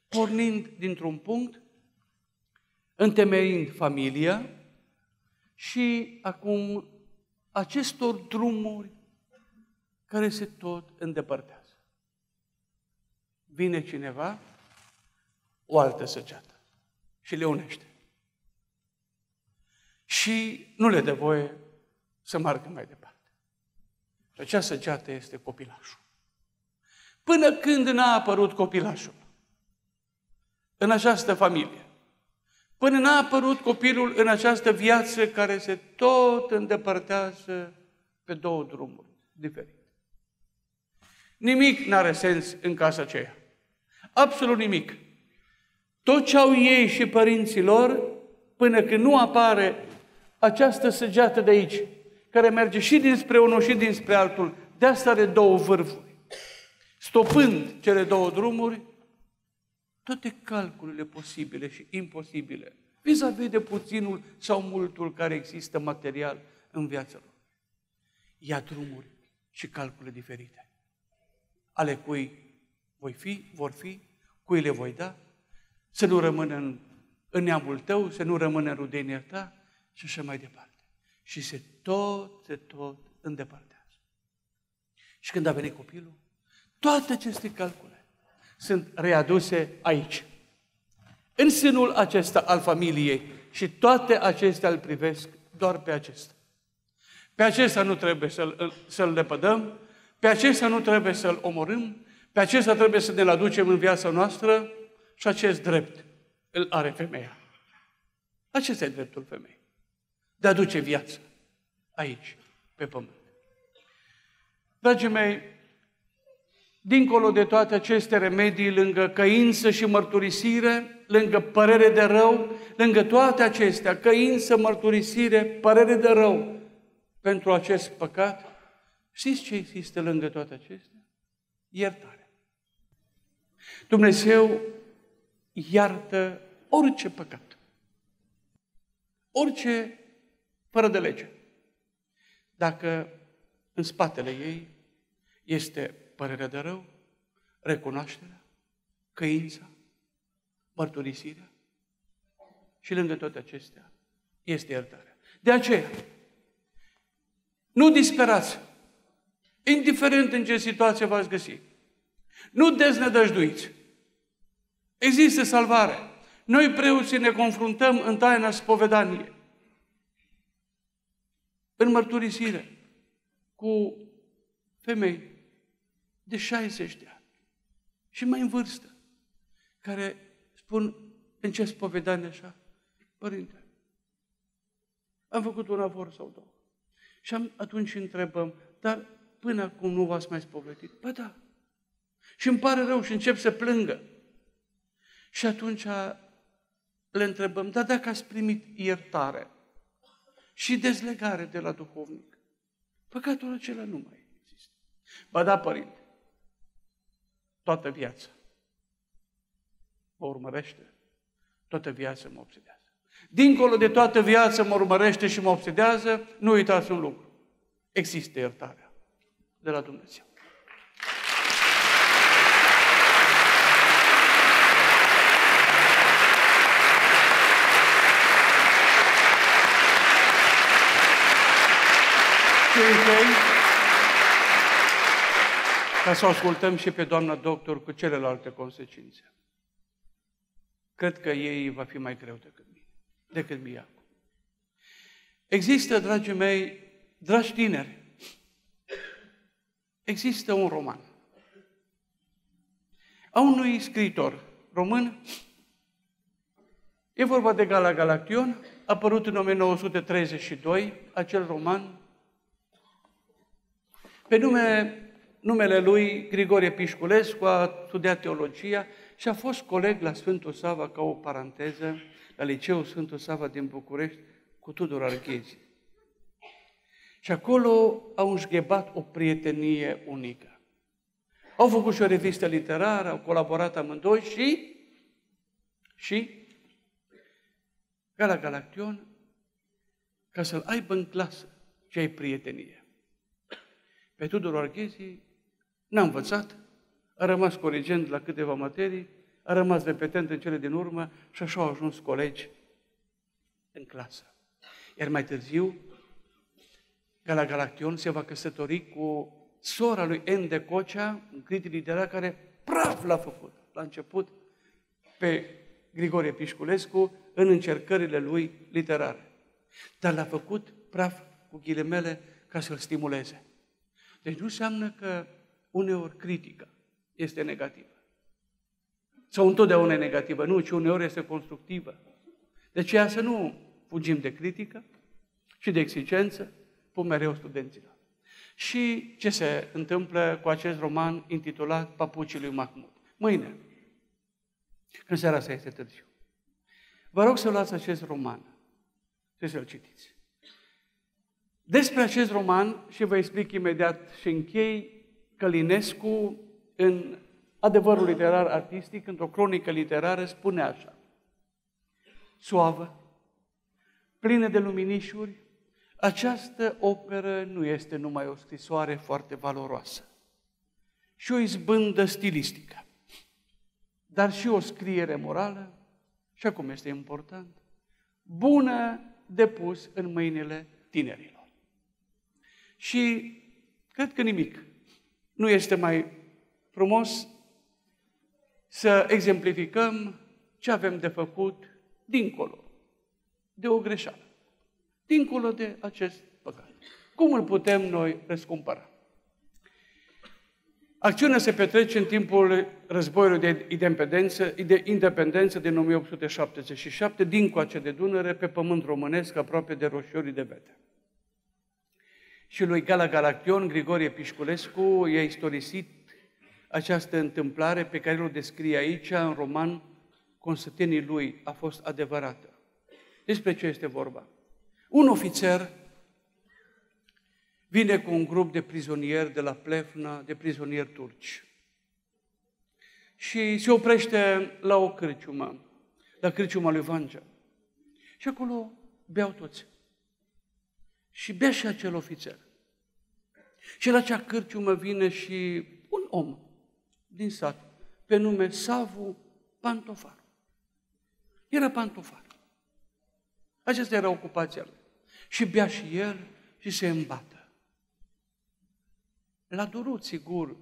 Pornind dintr-un punct, întemeind familia și acum acestor drumuri care se tot îndepărtează. Vine cineva, o altă săgeată și le unește. Și nu le dă voie să meargă mai departe. Și acea săgeată este copilașul. Până când n-a apărut copilașul în această familie. Până n-a apărut copilul în această viață care se tot îndepărtează pe două drumuri diferite. Nimic n-are sens în casa aceea. Absolut nimic. Tot ce au ei și părinții lor, până când nu apare această săgeată de aici, care merge și dinspre unul și dinspre altul, de asta are două vârfuri stopând cele două drumuri, toate calculele posibile și imposibile, vis-a-vis de puținul sau multul care există material în viața lor. Ia drumuri și calcule diferite, ale cui voi fi, vor fi, cui le voi da, să nu rămână în, în neamul tău, să nu rămână în rudenia ta și așa mai departe. Și se tot, se tot îndepărtează. Și când a venit copilul, toate aceste calcule sunt readuse aici, în sânul acesta al familiei și toate acestea îl privesc doar pe acesta. Pe acesta nu trebuie să-l, să-l lepădăm, pe acesta nu trebuie să-l omorâm, pe acesta trebuie să ne-l aducem în viața noastră și acest drept îl are femeia. Acesta e dreptul femeii. De a aduce viață aici, pe pământ. Dragii mei, dincolo de toate aceste remedii, lângă căință și mărturisire, lângă părere de rău, lângă toate acestea, căință, mărturisire, părere de rău pentru acest păcat, știți ce există lângă toate acestea? Iertare. Dumnezeu iartă orice păcat. Orice fără de lege. Dacă în spatele ei este părerea de rău, recunoașterea, căința, mărturisirea și lângă toate acestea este iertarea. De aceea, nu disperați, indiferent în ce situație v-ați găsi. Nu deznădăjduiți. Există salvare. Noi preoții ne confruntăm în taina spovedaniei, în mărturisire, cu femei de 60 de ani și mai în vârstă, care spun în ce spovedanie așa, Părinte, am făcut un avor sau două. Și am, atunci întrebăm, dar până acum nu v-ați mai spovedit? Ba da. Și îmi pare rău și încep să plângă. Și atunci le întrebăm, dar dacă ați primit iertare și dezlegare de la duhovnic, păcatul acela nu mai există. Ba da, părinte, toată viața mă urmărește, toată viața mă obsedează. Dincolo de toată viața mă urmărește și mă obsedează, nu uitați un lucru. Există iertarea de la Dumnezeu. Și închei, ca să o ascultăm și pe doamna doctor cu celelalte consecințe. Cred că ei va fi mai greu decât mine decât mie acum. Există, dragii mei, dragi tineri, există un roman a unui scriitor român. E vorba de Gala Galaction, apărut în 1932, acel roman. Pe nume, numele lui Grigorie Pișculescu a studiat teologia și a fost coleg la Sfântul Sava ca o paranteză la Liceul Sfântul Sava din București cu Tudor Arghezi. Și acolo au înșghebat o prietenie unică. Au făcut și o revistă literară, au colaborat amândoi și, și, ca la Galaction, ca să-l aibă în clasă ce ai prietenie. Pe Tudor Arghezi n-a învățat, a rămas corigent la câteva materii, a rămas repetent în cele din urmă și așa au ajuns colegi în clasă. Iar mai târziu, Gala Galaction se va căsători cu sora lui N. de Cocea, un critic literar care praf l-a făcut la început pe Grigorie Pișculescu în încercările lui literare. Dar l-a făcut praf cu ghilimele ca să-l stimuleze. Deci nu înseamnă că uneori critică este negativă sau întotdeauna e negativă, nu, ci uneori este constructivă. De aceea să nu fugim de critică și de exigență, pun mereu studenților. Și ce se întâmplă cu acest roman intitulat Papucii lui Mahmud? Mâine, când seara asta este târziu. Vă rog să luați acest roman și să-l citiți. Despre acest roman, și vă explic imediat și închei, Călinescu, în adevărul literar artistic, într-o cronică literară, spune așa. Suavă, plină de luminișuri, această operă nu este numai o scrisoare foarte valoroasă și o izbândă stilistică, dar și o scriere morală și acum este important, bună de pus în mâinile tinerilor. Și cred că nimic nu este mai frumos să exemplificăm ce avem de făcut dincolo de o greșeală, dincolo de acest păcat. Cum îl putem noi răscumpăra? Acțiunea se petrece în timpul războiului de independență, de independență din 1877, din coace de Dunăre, pe pământ românesc, aproape de roșiorii de vete. Și lui Gala Galaction, Grigorie Pișculescu, i-a istorisit această întâmplare pe care o descrie aici, în roman, consătenii lui a fost adevărată. Despre ce este vorba? Un ofițer vine cu un grup de prizonieri de la Plefna, de prizonieri turci. și se oprește la o cârciumă, la cârciuma lui Vangea. Și acolo beau toți. Și bea și acel ofițer. Și la acea cârciumă vine și un om din sat, pe nume Savu Pantofar. Era pantofar. Aceasta era ocupația lui. Și bea și el și se îmbată. L-a durut, sigur,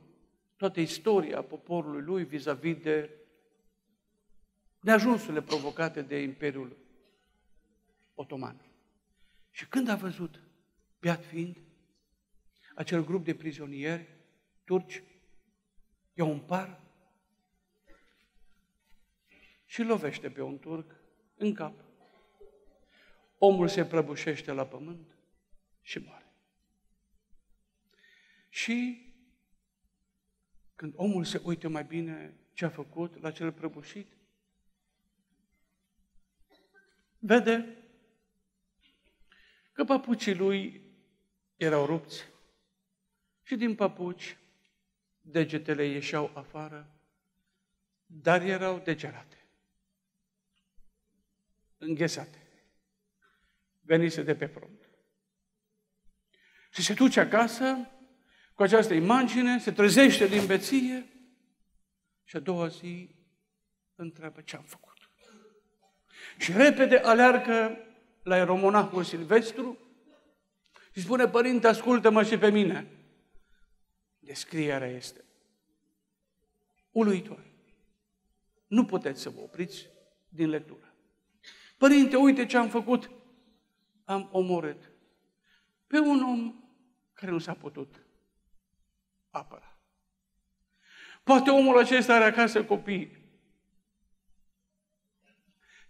toată istoria poporului lui vis-a-vis de neajunsurile provocate de Imperiul Otoman. Și când a văzut, beat fiind, acel grup de prizonieri turci, iau un par și lovește pe un turc în cap. Omul se prăbușește la pământ și moare. Și când omul se uită mai bine ce a făcut la cel prăbușit, vede că papucii lui erau rupți și din papuci degetele ieșeau afară, dar erau degerate, înghesate, venise de pe front. Și se duce acasă cu această imagine, se trezește din beție și a doua zi întreabă ce am făcut. Și repede aleargă la eromonahul Silvestru și spune, părinte, ascultă-mă și pe mine. Descrierea este uluitoare. Nu puteți să vă opriți din lectură. Părinte, uite ce am făcut. Am omorât pe un om care nu s-a putut apăra. Poate omul acesta are acasă copii.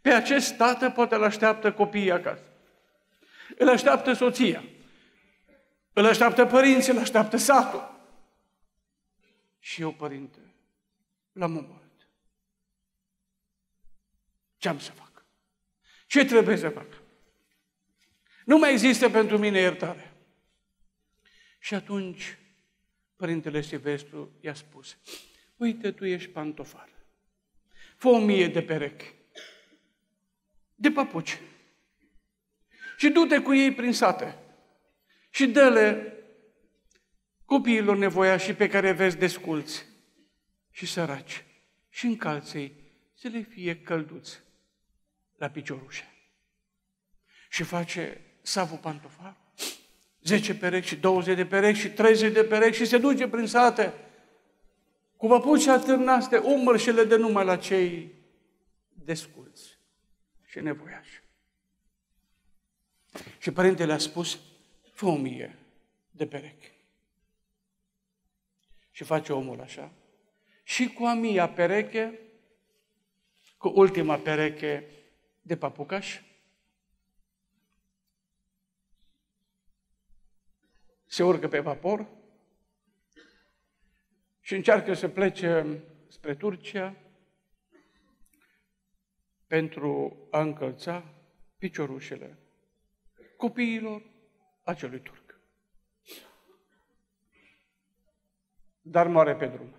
Pe acest tată poate îl așteaptă copiii acasă. Îl așteaptă soția. Îl așteaptă părinții, îl așteaptă satul. Și eu, părinte, l-am omorât. Ce am să fac? Ce trebuie să fac? Nu mai există pentru mine iertare. Și atunci Părintele Silvestru i-a spus, uite, tu ești pantofar. Fă o mie de perechi, de papuci. Și du-te cu ei prin sate. Și dă-le copiilor nevoiași pe care vezi desculți și săraci. Și încalță-i să le fie călduți la piciorușe. Și face savul pantofar 10 perechi și 20 de perechi și 30 de perechi și se duce prin sate cu păpuși atârnaste, umăr și le dă numai la cei desculți și nevoiași. Și părintele a spus, fă o mie de perechi. Și face omul așa. Și cu a mia pereche, cu ultima pereche de papucaș, se urcă pe vapor și încearcă să plece spre Turcia pentru a încălța piciorușele copiilor acelui turc. Dar moare pe drum.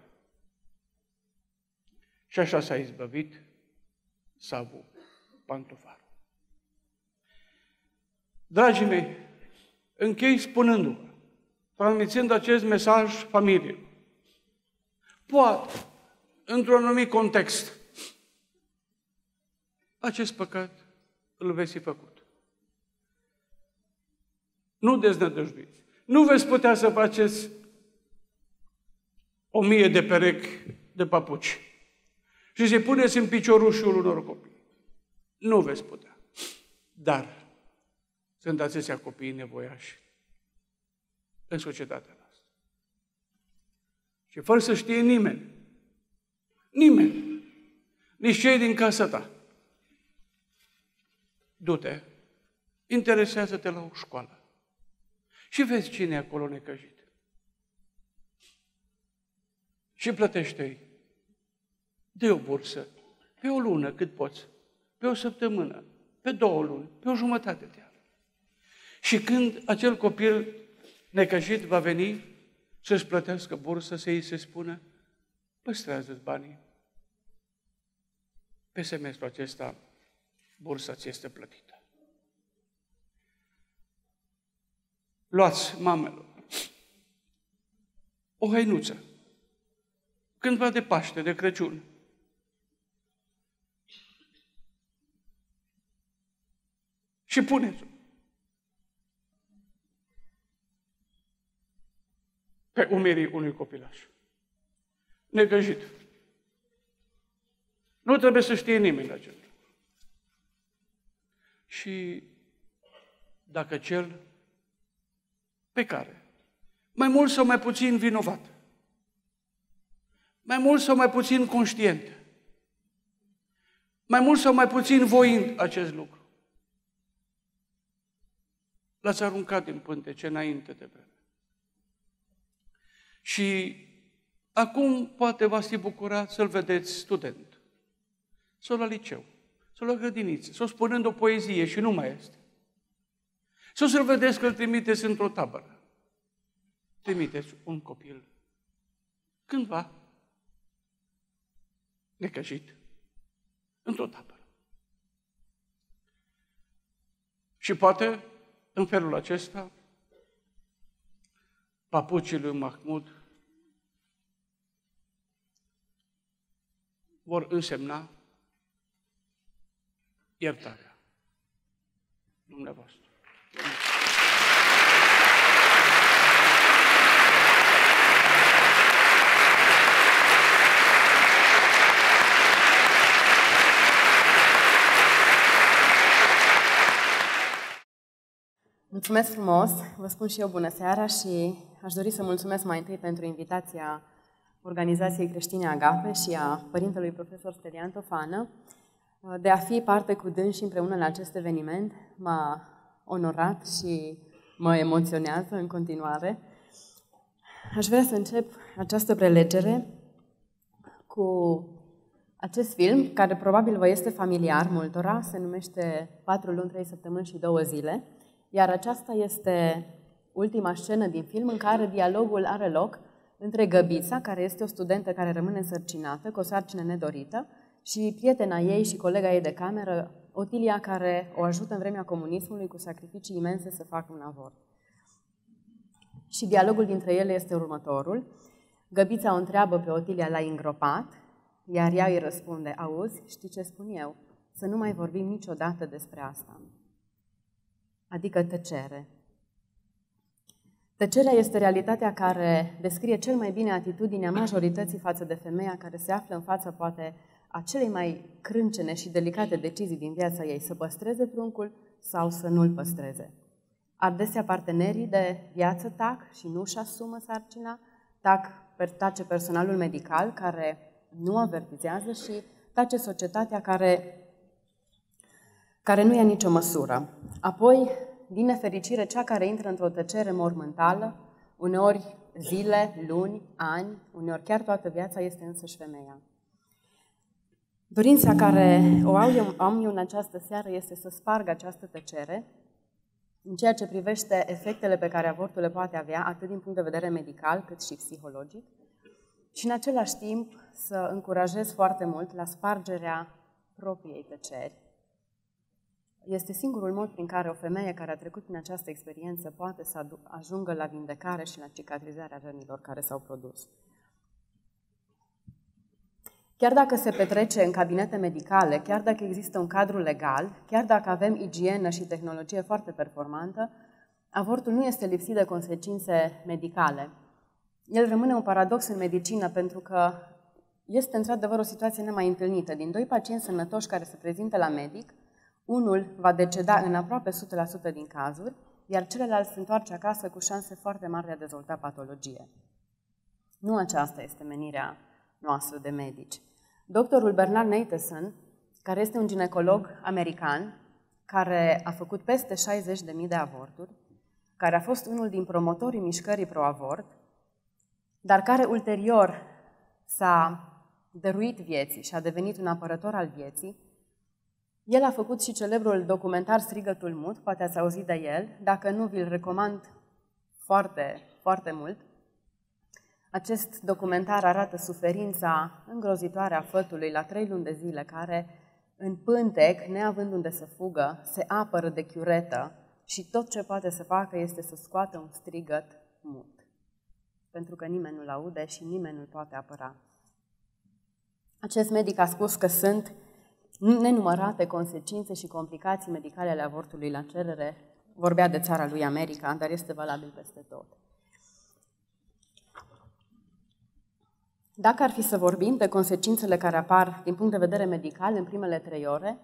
Și așa s-a izbăvit Savu Pantofaru. Dragii mei, închei spunându-vă transmițând acest mesaj familiei. Poate, într-un anumit context, acest păcat îl veți fi făcut. Nu deznădăjduiți. Nu veți putea să faceți o mie de perechi de papuci și să puneți în piciorușul unor copii. Nu veți putea. Dar sunt atâția copii nevoiași în societatea noastră. Și fără să știe nimeni, nimeni, nici cei din casa ta, du-te, interesează-te la o școală și vezi cine e acolo necăjit. Și plătește-i. de o bursă, pe o lună cât poți, pe o săptămână, pe două luni, pe o jumătate de an. Și când acel copil necăjit va veni să-și plătească bursă, să îi se spună, păstrează banii, pe semestrul acesta bursa ți este plătită. Luați, mamelor, o hăinuță, cândva de Paște, de Crăciun, și puneți-o. Pe umerii unui copilaș. Negăjit. Nu trebuie să știe nimeni acest lucru. Și dacă cel pe care, mai mult sau mai puțin vinovat, mai mult sau mai puțin conștient, mai mult sau mai puțin voind acest lucru, l-ați aruncat din pântece înainte de vreme. Și acum poate v-ați fi bucurat să-l vedeți student, sau la liceu, sau la grădiniță, sau spunând o poezie și nu mai este. Sau să-l vedeți că îl trimiteți într-o tabără. Trimiteți un copil cândva necăjit într-o tabără. Și poate în felul acesta, papucii lui Mahmud vor însemna iertarea dumneavoastră. Mulțumesc frumos! Vă spun și eu bună seara și aș dori să mulțumesc mai întâi pentru invitația Organizației Creștine Agape și a Părintelui Profesor Stelian Tofană de a fi parte cu dânsi împreună la acest eveniment. M-a onorat și mă emoționează în continuare. Aș vrea să încep această prelegere cu acest film, care probabil vă este familiar multora, se numește 4 luni, 3 săptămâni și 2 zile. Iar aceasta este ultima scenă din film în care dialogul are loc între Găbița, care este o studentă care rămâne însărcinată cu o sarcină nedorită, și prietena ei și colega ei de cameră, Otilia, care o ajută în vremea comunismului cu sacrificii imense să facă un avort. Și dialogul dintre ele este următorul. Găbița o întreabă pe Otilia la îngropat, iar ea îi răspunde, auzi, știi ce spun eu? Să nu mai vorbim niciodată despre asta adică tăcere. Tăcerea este realitatea care descrie cel mai bine atitudinea majorității față de femeia care se află în fața, poate, a celei mai crâncene și delicate decizii din viața ei, să păstreze pruncul sau să nu-l păstreze. Adesea partenerii de viață tac și nu își asumă sarcina, tac, tace personalul medical care nu avertizează și tace societatea care care nu ia nicio măsură. Apoi, din nefericire, cea care intră într-o tăcere mormântală, uneori zile, luni, ani, uneori chiar toată viața, este însăși femeia. Dorința care o au eu, am eu în această seară este să sparg această tăcere în ceea ce privește efectele pe care avortul le poate avea, atât din punct de vedere medical cât și psihologic, și în același timp să încurajez foarte mult la spargerea propriei tăceri, este singurul mod prin care o femeie care a trecut prin această experiență poate să ajungă la vindecare și la cicatrizarea rănilor care s-au produs. Chiar dacă se petrece în cabinete medicale, chiar dacă există un cadru legal, chiar dacă avem igienă și tehnologie foarte performantă, avortul nu este lipsit de consecințe medicale. El rămâne un paradox în medicină pentru că este într-adevăr o situație nemai întâlnită. Din doi pacienți sănătoși care se prezintă la medic, unul va deceda în aproape 100% din cazuri, iar celălalt se întoarce acasă cu șanse foarte mari de a dezvolta patologie. Nu aceasta este menirea noastră de medici. Doctorul Bernard Nateson, care este un ginecolog american, care a făcut peste 60.000 de avorturi, care a fost unul din promotorii mișcării pro-avort, dar care ulterior s-a dăruit vieții și a devenit un apărător al vieții, el a făcut și celebrul documentar Strigătul Mut, poate ați auzit de el, dacă nu, vi-l recomand foarte, foarte mult. Acest documentar arată suferința îngrozitoare a fătului la trei luni de zile, care în pântec, neavând unde să fugă, se apără de chiuretă și tot ce poate să facă este să scoată un strigăt mut. Pentru că nimeni nu-l aude și nimeni nu-l poate apăra. Acest medic a spus că sunt nenumărate consecințe și complicații medicale ale avortului la cerere. Vorbea de țara lui America, dar este valabil peste tot. Dacă ar fi să vorbim de consecințele care apar din punct de vedere medical în primele trei ore,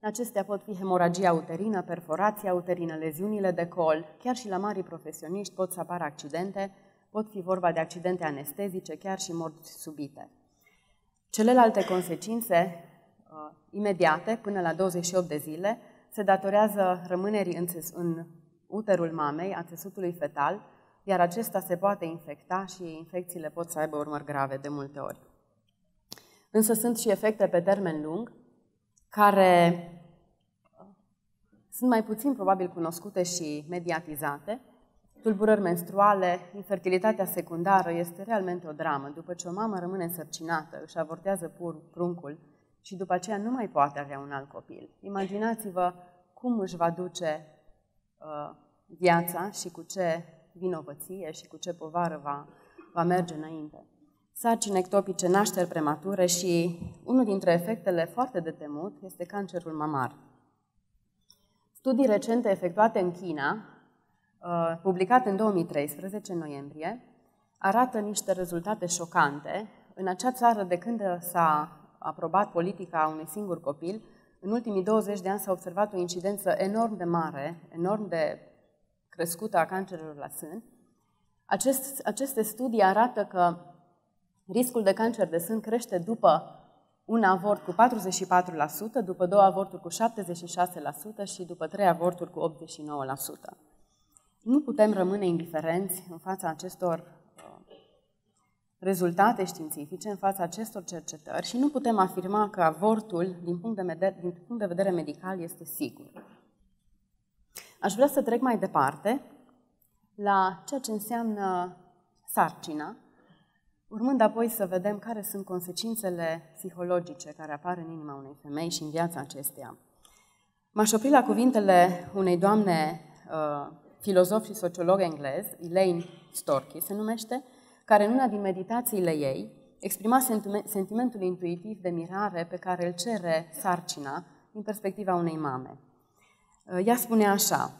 acestea pot fi hemoragia uterină, perforația uterină, leziunile de col, chiar și la mari profesioniști pot să apară accidente, pot fi vorba de accidente anestezice, chiar și morți subite. Celelalte consecințe uh, imediate, până la 28 de zile, se datorează rămânerii în, în uterul mamei, a țesutului fetal, iar acesta se poate infecta și infecțiile pot să aibă urmări grave de multe ori. Însă sunt și efecte pe termen lung, care sunt mai puțin probabil cunoscute și mediatizate. Tulburări menstruale, infertilitatea secundară este realmente o dramă. După ce o mamă rămâne însărcinată, își avortează pur pruncul și după aceea nu mai poate avea un alt copil. Imaginați-vă cum își va duce uh, viața și cu ce vinovăție și cu ce povară va, va merge înainte. Sarcini ectopice, nașteri premature și unul dintre efectele foarte de temut este cancerul mamar. Studii recente efectuate în China, uh, publicate în 2013, în noiembrie, arată niște rezultate șocante. În acea țară, de când s-a aprobat politica unui singur copil, în ultimii 20 de ani s-a observat o incidență enorm de mare, enorm de crescută a cancerelor la sân. Acest, aceste studii arată că riscul de cancer de sân crește după un avort cu 44%, după două avorturi cu 76% și după trei avorturi cu 89%. Nu putem rămâne indiferenți în fața acestor uh, rezultate științifice, în fața acestor cercetări și nu putem afirma că avortul, din punct de vedere, din punct de vedere medical, este sigur. Aș vrea să trec mai departe la ceea ce înseamnă sarcina, urmând apoi să vedem care sunt consecințele psihologice care apar în inima unei femei și în viața acesteia. M-aș opri la cuvintele unei doamne uh, filozof și sociolog englez, Elaine Storky se numește, care în una din meditațiile ei exprima sentimentul intuitiv de mirare pe care îl cere sarcina din perspectiva unei mame. Uh, ea spune așa,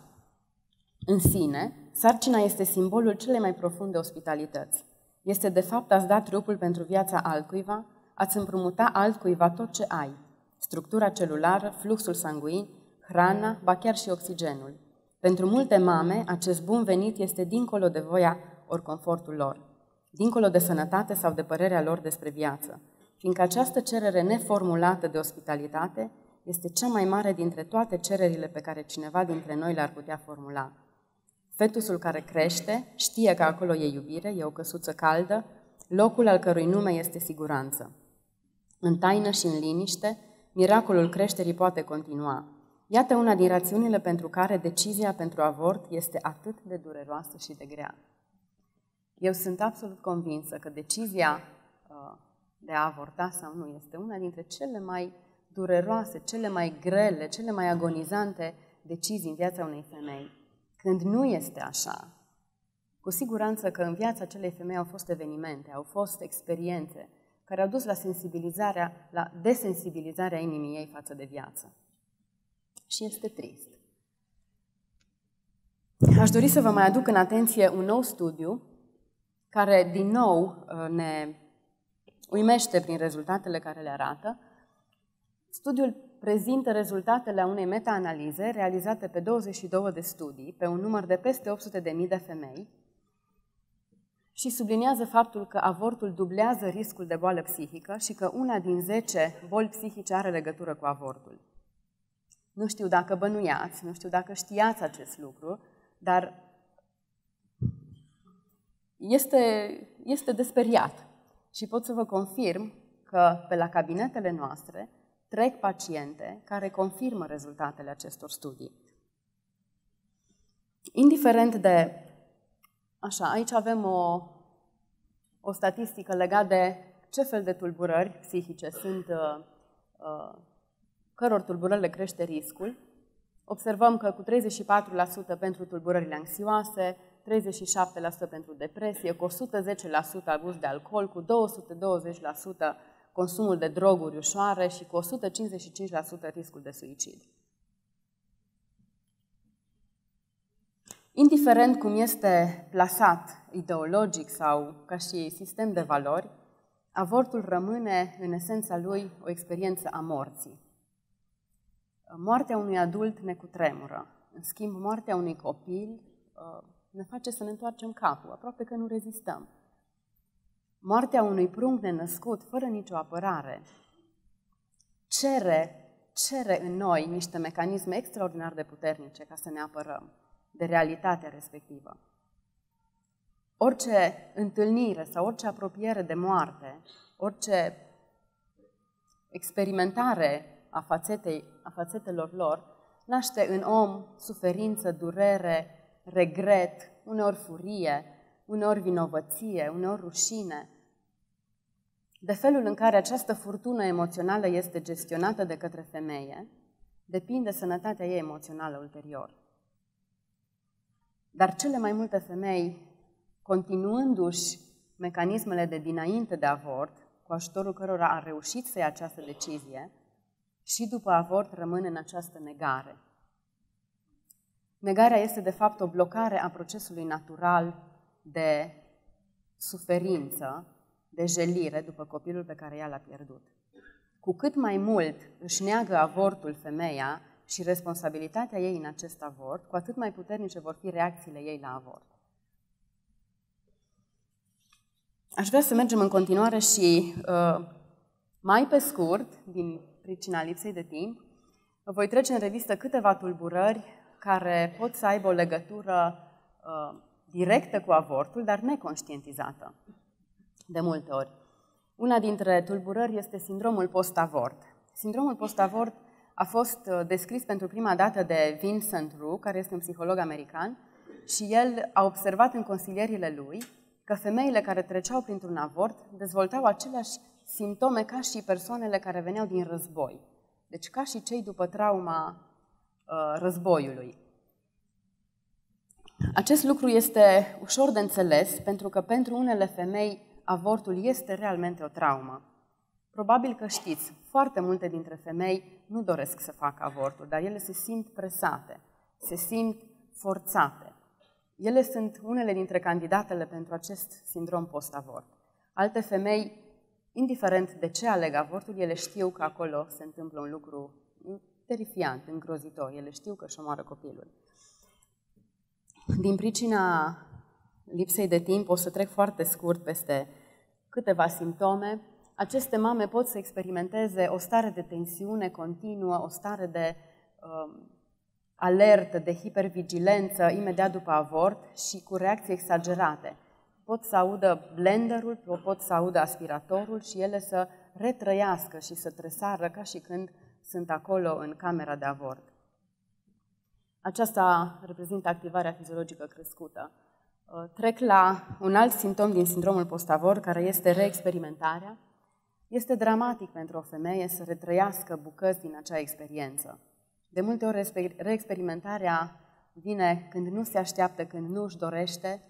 în sine, sarcina este simbolul cele mai profunde ospitalități. Este de fapt ați dat trupul pentru viața altcuiva, ați împrumuta altcuiva tot ce ai, structura celulară, fluxul sanguin, hrana, ba chiar și oxigenul. Pentru multe mame, acest bun venit este dincolo de voia ori confortul lor, dincolo de sănătate sau de părerea lor despre viață, fiindcă această cerere neformulată de ospitalitate este cea mai mare dintre toate cererile pe care cineva dintre noi le-ar putea formula. Fetusul care crește știe că acolo e iubire, e o căsuță caldă, locul al cărui nume este siguranță. În taină și în liniște, miracolul creșterii poate continua. Iată una din rațiunile pentru care decizia pentru avort este atât de dureroasă și de grea. Eu sunt absolut convinsă că decizia uh, de a avorta sau nu este una dintre cele mai dureroase, cele mai grele, cele mai agonizante decizii în viața unei femei. Când nu este așa, cu siguranță că în viața acelei femei au fost evenimente, au fost experiențe care au dus la sensibilizarea, la desensibilizarea inimii ei față de viață. Și este trist. Aș dori să vă mai aduc în atenție un nou studiu care, din nou, ne uimește prin rezultatele care le arată, Studiul prezintă rezultatele unei meta-analize realizate pe 22 de studii, pe un număr de peste 800.000 de femei, și subliniază faptul că avortul dublează riscul de boală psihică și că una din 10 boli psihice are legătură cu avortul. Nu știu dacă bănuiați, nu știu dacă știați acest lucru, dar este, este desperiat. Și pot să vă confirm că pe la cabinetele noastre trec paciente care confirmă rezultatele acestor studii. Indiferent de... Așa, aici avem o, o statistică legată de ce fel de tulburări psihice sunt uh, uh, căror tulburări le crește riscul. Observăm că cu 34% pentru tulburările anxioase, 37% pentru depresie, cu 110% abuz de alcool, cu 220% consumul de droguri ușoare și cu 155% riscul de suicid. Indiferent cum este plasat ideologic sau ca și sistem de valori, avortul rămâne în esența lui o experiență a morții. Moartea unui adult ne cutremură. În schimb, moartea unui copil uh, ne face să ne întoarcem capul, aproape că nu rezistăm. Moartea unui prunc nenăscut, fără nicio apărare, cere, cere în noi niște mecanisme extraordinar de puternice ca să ne apărăm de realitatea respectivă. Orice întâlnire sau orice apropiere de moarte, orice experimentare a, fațetei, a fațetelor lor, naște în om suferință, durere, regret, uneori furie, uneori vinovăție, uneori rușine. De felul în care această furtună emoțională este gestionată de către femeie, depinde sănătatea ei emoțională ulterior. Dar cele mai multe femei, continuându-și mecanismele de dinainte de avort, cu ajutorul cărora a reușit să ia această decizie, și după avort rămân în această negare. Negarea este, de fapt, o blocare a procesului natural de suferință, de jelire după copilul pe care ea l-a pierdut. Cu cât mai mult își neagă avortul femeia, și responsabilitatea ei în acest avort, cu atât mai puternice vor fi reacțiile ei la avort. Aș vrea să mergem în continuare și uh, mai pe scurt, din pricina lipsei de timp, voi trece în revistă câteva tulburări care pot să aibă o legătură uh, directă cu avortul, dar neconștientizată de multe ori. Una dintre tulburări este sindromul post-avort. Sindromul post-avort a fost uh, descris pentru prima dată de Vincent Rue, care este un psiholog american, și el a observat în consilierile lui că femeile care treceau printr-un avort dezvoltau aceleași simptome ca și persoanele care veneau din război. Deci ca și cei după trauma uh, războiului. Acest lucru este ușor de înțeles pentru că pentru unele femei avortul este realmente o traumă. Probabil că știți, foarte multe dintre femei nu doresc să facă avortul, dar ele se simt presate, se simt forțate. Ele sunt unele dintre candidatele pentru acest sindrom post-avort. Alte femei, indiferent de ce aleg avortul, ele știu că acolo se întâmplă un lucru terifiant, îngrozitor. Ele știu că își omoară copilul. Din pricina lipsei de timp, o să trec foarte scurt peste câteva simptome aceste mame pot să experimenteze o stare de tensiune continuă, o stare de uh, alertă, de hipervigilență imediat după avort și cu reacții exagerate. Pot să audă blenderul, pot să audă aspiratorul și ele să retrăiască și să tresară ca și când sunt acolo în camera de avort. Aceasta reprezintă activarea fiziologică crescută. Uh, trec la un alt simptom din sindromul post-avort, care este reexperimentarea. Este dramatic pentru o femeie să retrăiască bucăți din acea experiență. De multe ori reexperimentarea vine când nu se așteaptă, când nu își dorește.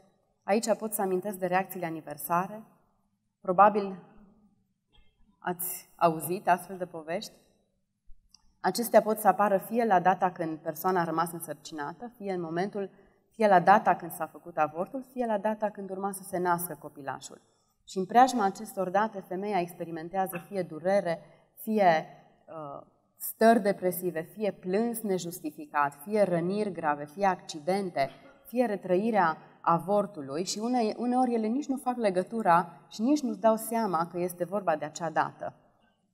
Aici pot să amintesc de reacțiile aniversare. Probabil ați auzit astfel de povești. Acestea pot să apară fie la data când persoana a rămas însărcinată, fie în momentul, fie la data când s-a făcut avortul, fie la data când urma să se nască copilașul. Și în preajma acestor date, femeia experimentează fie durere, fie uh, stări depresive, fie plâns nejustificat, fie răniri grave, fie accidente, fie retrăirea avortului și une, uneori ele nici nu fac legătura și nici nu-și dau seama că este vorba de acea dată.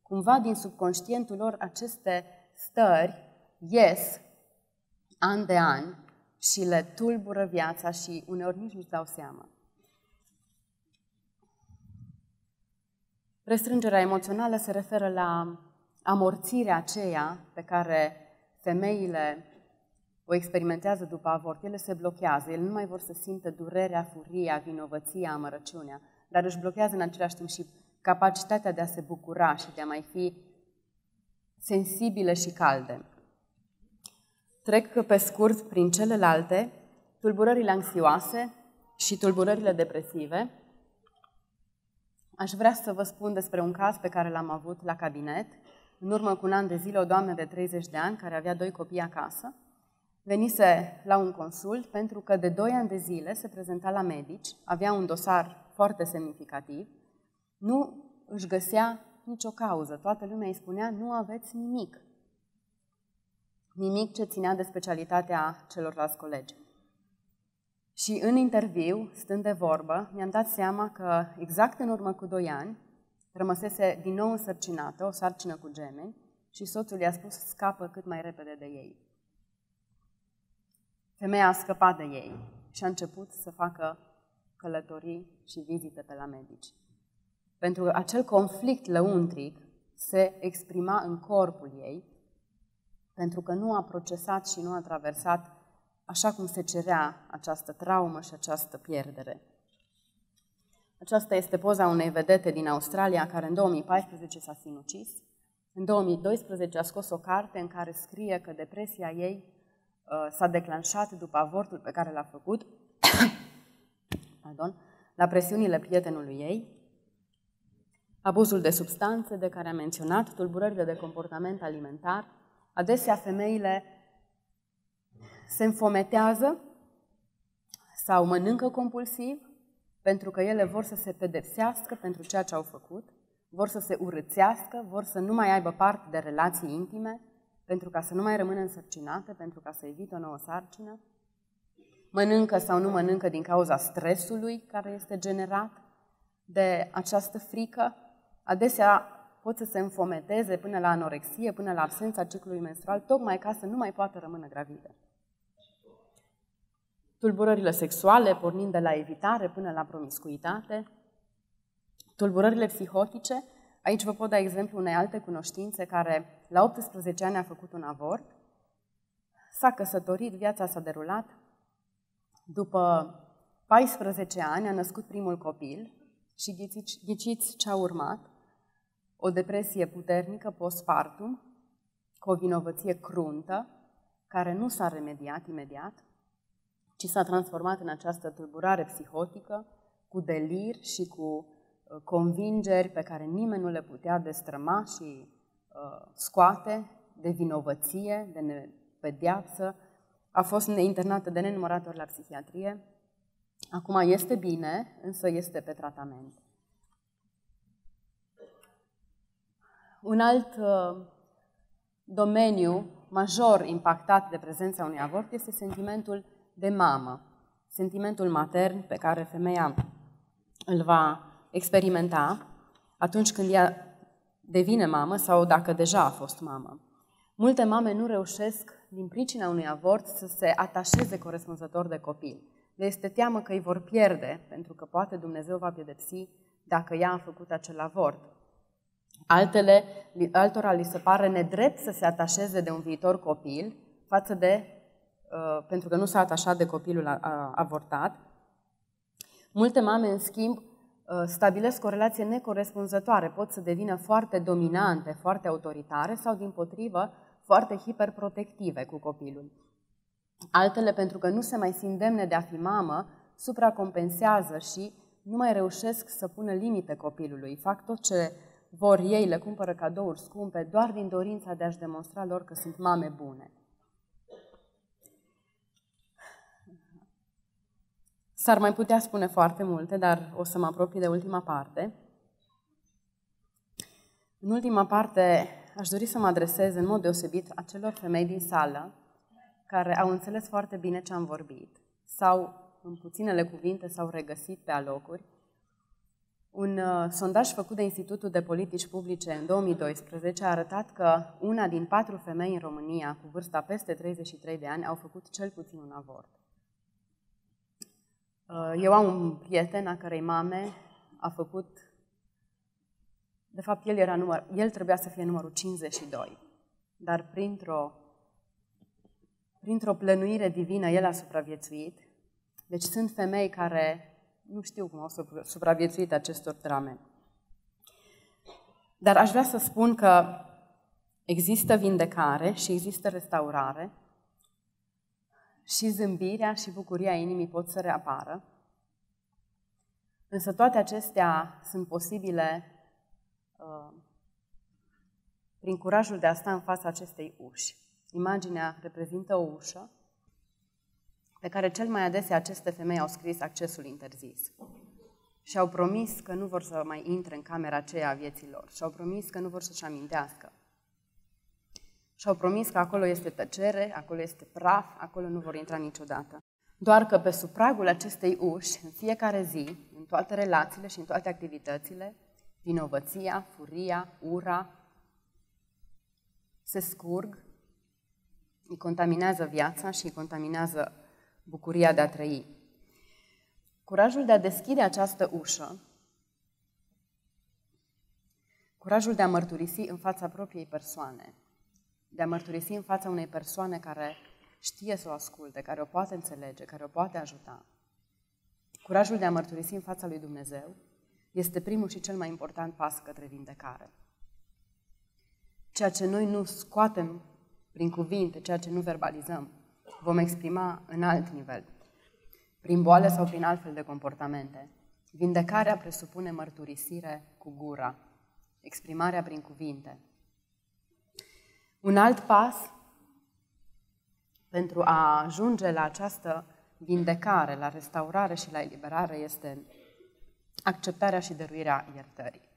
Cumva din subconștientul lor aceste stări ies an de an și le tulbură viața și uneori nici nu-și dau seama. Restrângerea emoțională se referă la amorțirea aceea pe care femeile o experimentează după avort. Ele se blochează, ele nu mai vor să simtă durerea, furia, vinovăția, amărăciunea, dar își blochează în același timp și capacitatea de a se bucura și de a mai fi sensibile și calde. Trec pe scurt prin celelalte, tulburările anxioase și tulburările depresive. Aș vrea să vă spun despre un caz pe care l-am avut la cabinet. În urmă cu un an de zile, o doamnă de 30 de ani, care avea doi copii acasă, venise la un consult pentru că de 2 ani de zile se prezenta la medici, avea un dosar foarte semnificativ, nu își găsea nicio cauză. Toată lumea îi spunea, nu aveți nimic. Nimic ce ținea de specialitatea celorlalți colegi. Și în interviu, stând de vorbă, mi-am dat seama că exact în urmă cu doi ani rămăsese din nou însărcinată, o sarcină cu gemeni, și soțul i-a spus scapă cât mai repede de ei. Femeia a scăpat de ei și a început să facă călătorii și vizite pe la medici. Pentru că acel conflict lăuntric se exprima în corpul ei, pentru că nu a procesat și nu a traversat așa cum se cerea această traumă și această pierdere. Aceasta este poza unei vedete din Australia care în 2014 s-a sinucis. În 2012 a scos o carte în care scrie că depresia ei uh, s-a declanșat după avortul pe care l-a făcut, pardon, la presiunile prietenului ei, abuzul de substanțe de care am menționat, tulburările de comportament alimentar. Adesea femeile se înfometează sau mănâncă compulsiv pentru că ele vor să se pedepsească pentru ceea ce au făcut, vor să se urățească, vor să nu mai aibă parte de relații intime, pentru ca să nu mai rămână însărcinate, pentru ca să evite o nouă sarcină. Mănâncă sau nu mănâncă din cauza stresului care este generat de această frică. Adesea pot să se înfometeze până la anorexie, până la absența ciclului menstrual, tocmai ca să nu mai poată rămâne gravide tulburările sexuale, pornind de la evitare până la promiscuitate, tulburările psihotice. Aici vă pot da exemplu unei alte cunoștințe care la 18 ani a făcut un avort, s-a căsătorit, viața s-a derulat, după 14 ani a născut primul copil și ghiciți, ghiciți ce a urmat, o depresie puternică postpartum, cu o vinovăție cruntă, care nu s-a remediat imediat, ci s-a transformat în această tulburare psihotică cu delir și cu uh, convingeri pe care nimeni nu le putea destrăma și uh, scoate de vinovăție, de nepediapsă. A fost internată de nenumărate ori la psihiatrie. Acum este bine, însă este pe tratament. Un alt uh, domeniu major impactat de prezența unui avort este sentimentul de mamă, sentimentul matern pe care femeia îl va experimenta atunci când ea devine mamă sau dacă deja a fost mamă. Multe mame nu reușesc, din pricina unui avort, să se atașeze corespunzător de copil. Le este teamă că îi vor pierde, pentru că poate Dumnezeu va pedepsi dacă ea a făcut acel avort. Altele, altora li se pare nedrept să se atașeze de un viitor copil față de Uh, pentru că nu s-a atașat de copilul avortat. Multe mame, în schimb, uh, stabilesc o relație necorespunzătoare, pot să devină foarte dominante, foarte autoritare sau, din potrivă, foarte hiperprotective cu copilul. Altele, pentru că nu se mai simt demne de a fi mamă, supracompensează și nu mai reușesc să pună limite copilului. Fac tot ce vor ei, le cumpără cadouri scumpe, doar din dorința de a-și demonstra lor că sunt mame bune. S-ar mai putea spune foarte multe, dar o să mă apropii de ultima parte. În ultima parte, aș dori să mă adresez în mod deosebit acelor femei din sală care au înțeles foarte bine ce am vorbit sau, în puținele cuvinte, s-au regăsit pe alocuri. Un uh, sondaj făcut de Institutul de Politici Publice în 2012 a arătat că una din patru femei în România cu vârsta peste 33 de ani au făcut cel puțin un avort. Uh, eu am un prieten a cărei mame a făcut, de fapt el, era număr, el trebuia să fie numărul 52, dar printr-o, printr-o plănuire divină el a supraviețuit. Deci sunt femei care nu știu cum au supraviețuit acestor drame. Dar aș vrea să spun că Există vindecare și există restaurare și zâmbirea și bucuria inimii pot să reapară. Însă toate acestea sunt posibile uh, prin curajul de a sta în fața acestei uși. Imaginea reprezintă o ușă pe care cel mai adesea aceste femei au scris accesul interzis. Și au promis că nu vor să mai intre în camera aceea a vieții lor. Și au promis că nu vor să-și amintească. Și au promis că acolo este tăcere, acolo este praf, acolo nu vor intra niciodată. Doar că pe supragul acestei uși, în fiecare zi, în toate relațiile și în toate activitățile, vinovăția, furia, ura, se scurg, îi contaminează viața și îi contaminează bucuria de a trăi. Curajul de a deschide această ușă, curajul de a mărturisi în fața propriei persoane, de a mărturisi în fața unei persoane care știe să o asculte, care o poate înțelege, care o poate ajuta. Curajul de a mărturisi în fața lui Dumnezeu este primul și cel mai important pas către vindecare. Ceea ce noi nu scoatem prin cuvinte, ceea ce nu verbalizăm, vom exprima în alt nivel, prin boală sau prin altfel de comportamente. Vindecarea presupune mărturisire cu gura, exprimarea prin cuvinte. Un alt pas pentru a ajunge la această vindecare, la restaurare și la eliberare este acceptarea și dăruirea iertării.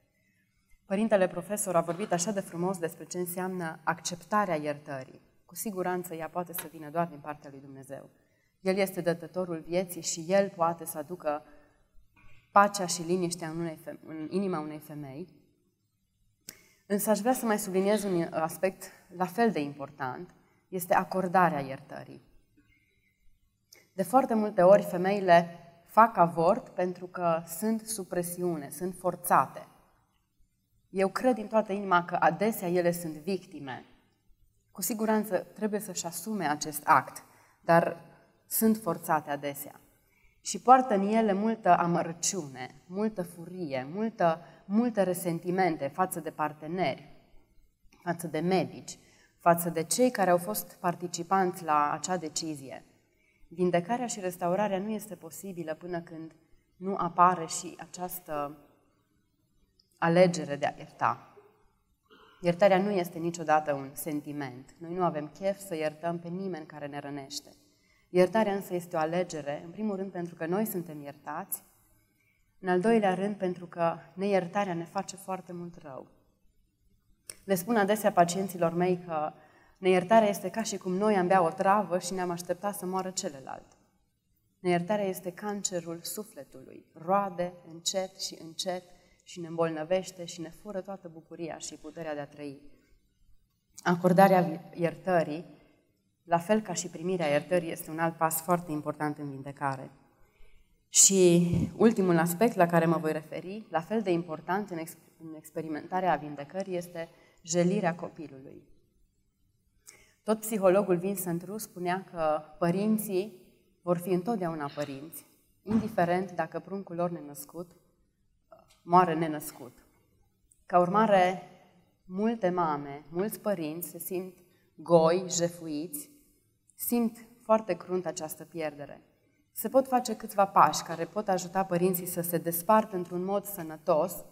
Părintele profesor a vorbit așa de frumos despre ce înseamnă acceptarea iertării. Cu siguranță ea poate să vină doar din partea lui Dumnezeu. El este dătătorul vieții și El poate să aducă pacea și liniștea în, unei feme- în inima unei femei. Însă aș vrea să mai subliniez un aspect la fel de important, este acordarea iertării. De foarte multe ori femeile fac avort pentru că sunt sub presiune, sunt forțate. Eu cred din toată inima că adesea ele sunt victime. Cu siguranță trebuie să-și asume acest act, dar sunt forțate adesea. Și poartă în ele multă amărăciune, multă furie, multă, multe resentimente față de parteneri, față de medici, față de cei care au fost participanți la acea decizie. Vindecarea și restaurarea nu este posibilă până când nu apare și această alegere de a ierta. Iertarea nu este niciodată un sentiment. Noi nu avem chef să iertăm pe nimeni care ne rănește. Iertarea însă este o alegere, în primul rând pentru că noi suntem iertați, în al doilea rând pentru că neiertarea ne face foarte mult rău. Le spun adesea pacienților mei că neiertarea este ca și cum noi am bea o travă și ne-am așteptat să moară celălalt. Neiertarea este cancerul sufletului, roade încet și încet și ne îmbolnăvește și ne fură toată bucuria și puterea de a trăi. Acordarea iertării, la fel ca și primirea iertării, este un alt pas foarte important în vindecare. Și ultimul aspect la care mă voi referi, la fel de important în, ex- în experimentarea vindecării, este jelirea copilului. Tot psihologul Vincent Rus spunea că părinții vor fi întotdeauna părinți, indiferent dacă pruncul lor nenăscut moare nenăscut. Ca urmare, multe mame, mulți părinți se simt goi, jefuiți, simt foarte crunt această pierdere. Se pot face câțiva pași care pot ajuta părinții să se despartă într-un mod sănătos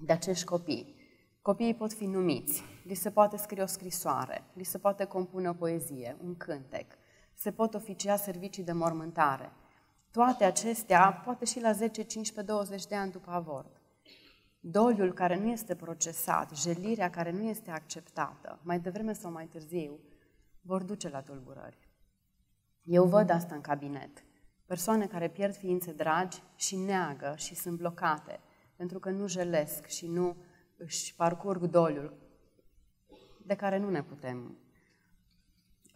de acești copii. Copiii pot fi numiți, li se poate scrie o scrisoare, li se poate compune o poezie, un cântec, se pot oficia servicii de mormântare. Toate acestea, poate și la 10, 15, 20 de ani după avort. Doliul care nu este procesat, jelirea care nu este acceptată, mai devreme sau mai târziu, vor duce la tulburări. Eu văd asta în cabinet. Persoane care pierd ființe dragi și neagă și sunt blocate pentru că nu jelesc și nu își parcurg doliul de care nu ne putem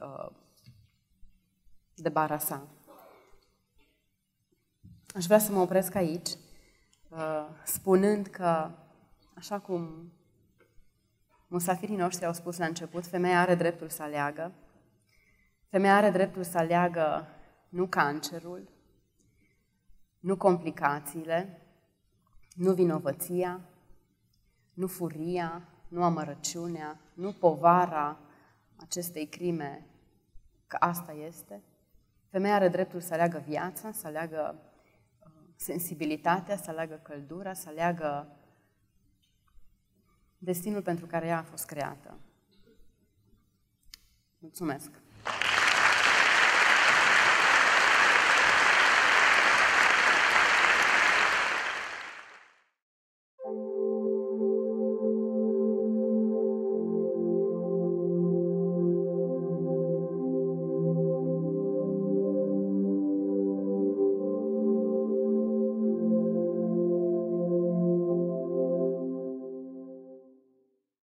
uh, debarasa. Aș vrea să mă opresc aici, uh, spunând că, așa cum musafirii noștri au spus la început, femeia are dreptul să aleagă. Femeia are dreptul să aleagă nu cancerul, nu complicațiile, nu vinovăția, nu furia, nu amărăciunea, nu povara acestei crime, că asta este. Femeia are dreptul să aleagă viața, să aleagă uh, sensibilitatea, să aleagă căldura, să aleagă destinul pentru care ea a fost creată. Mulțumesc!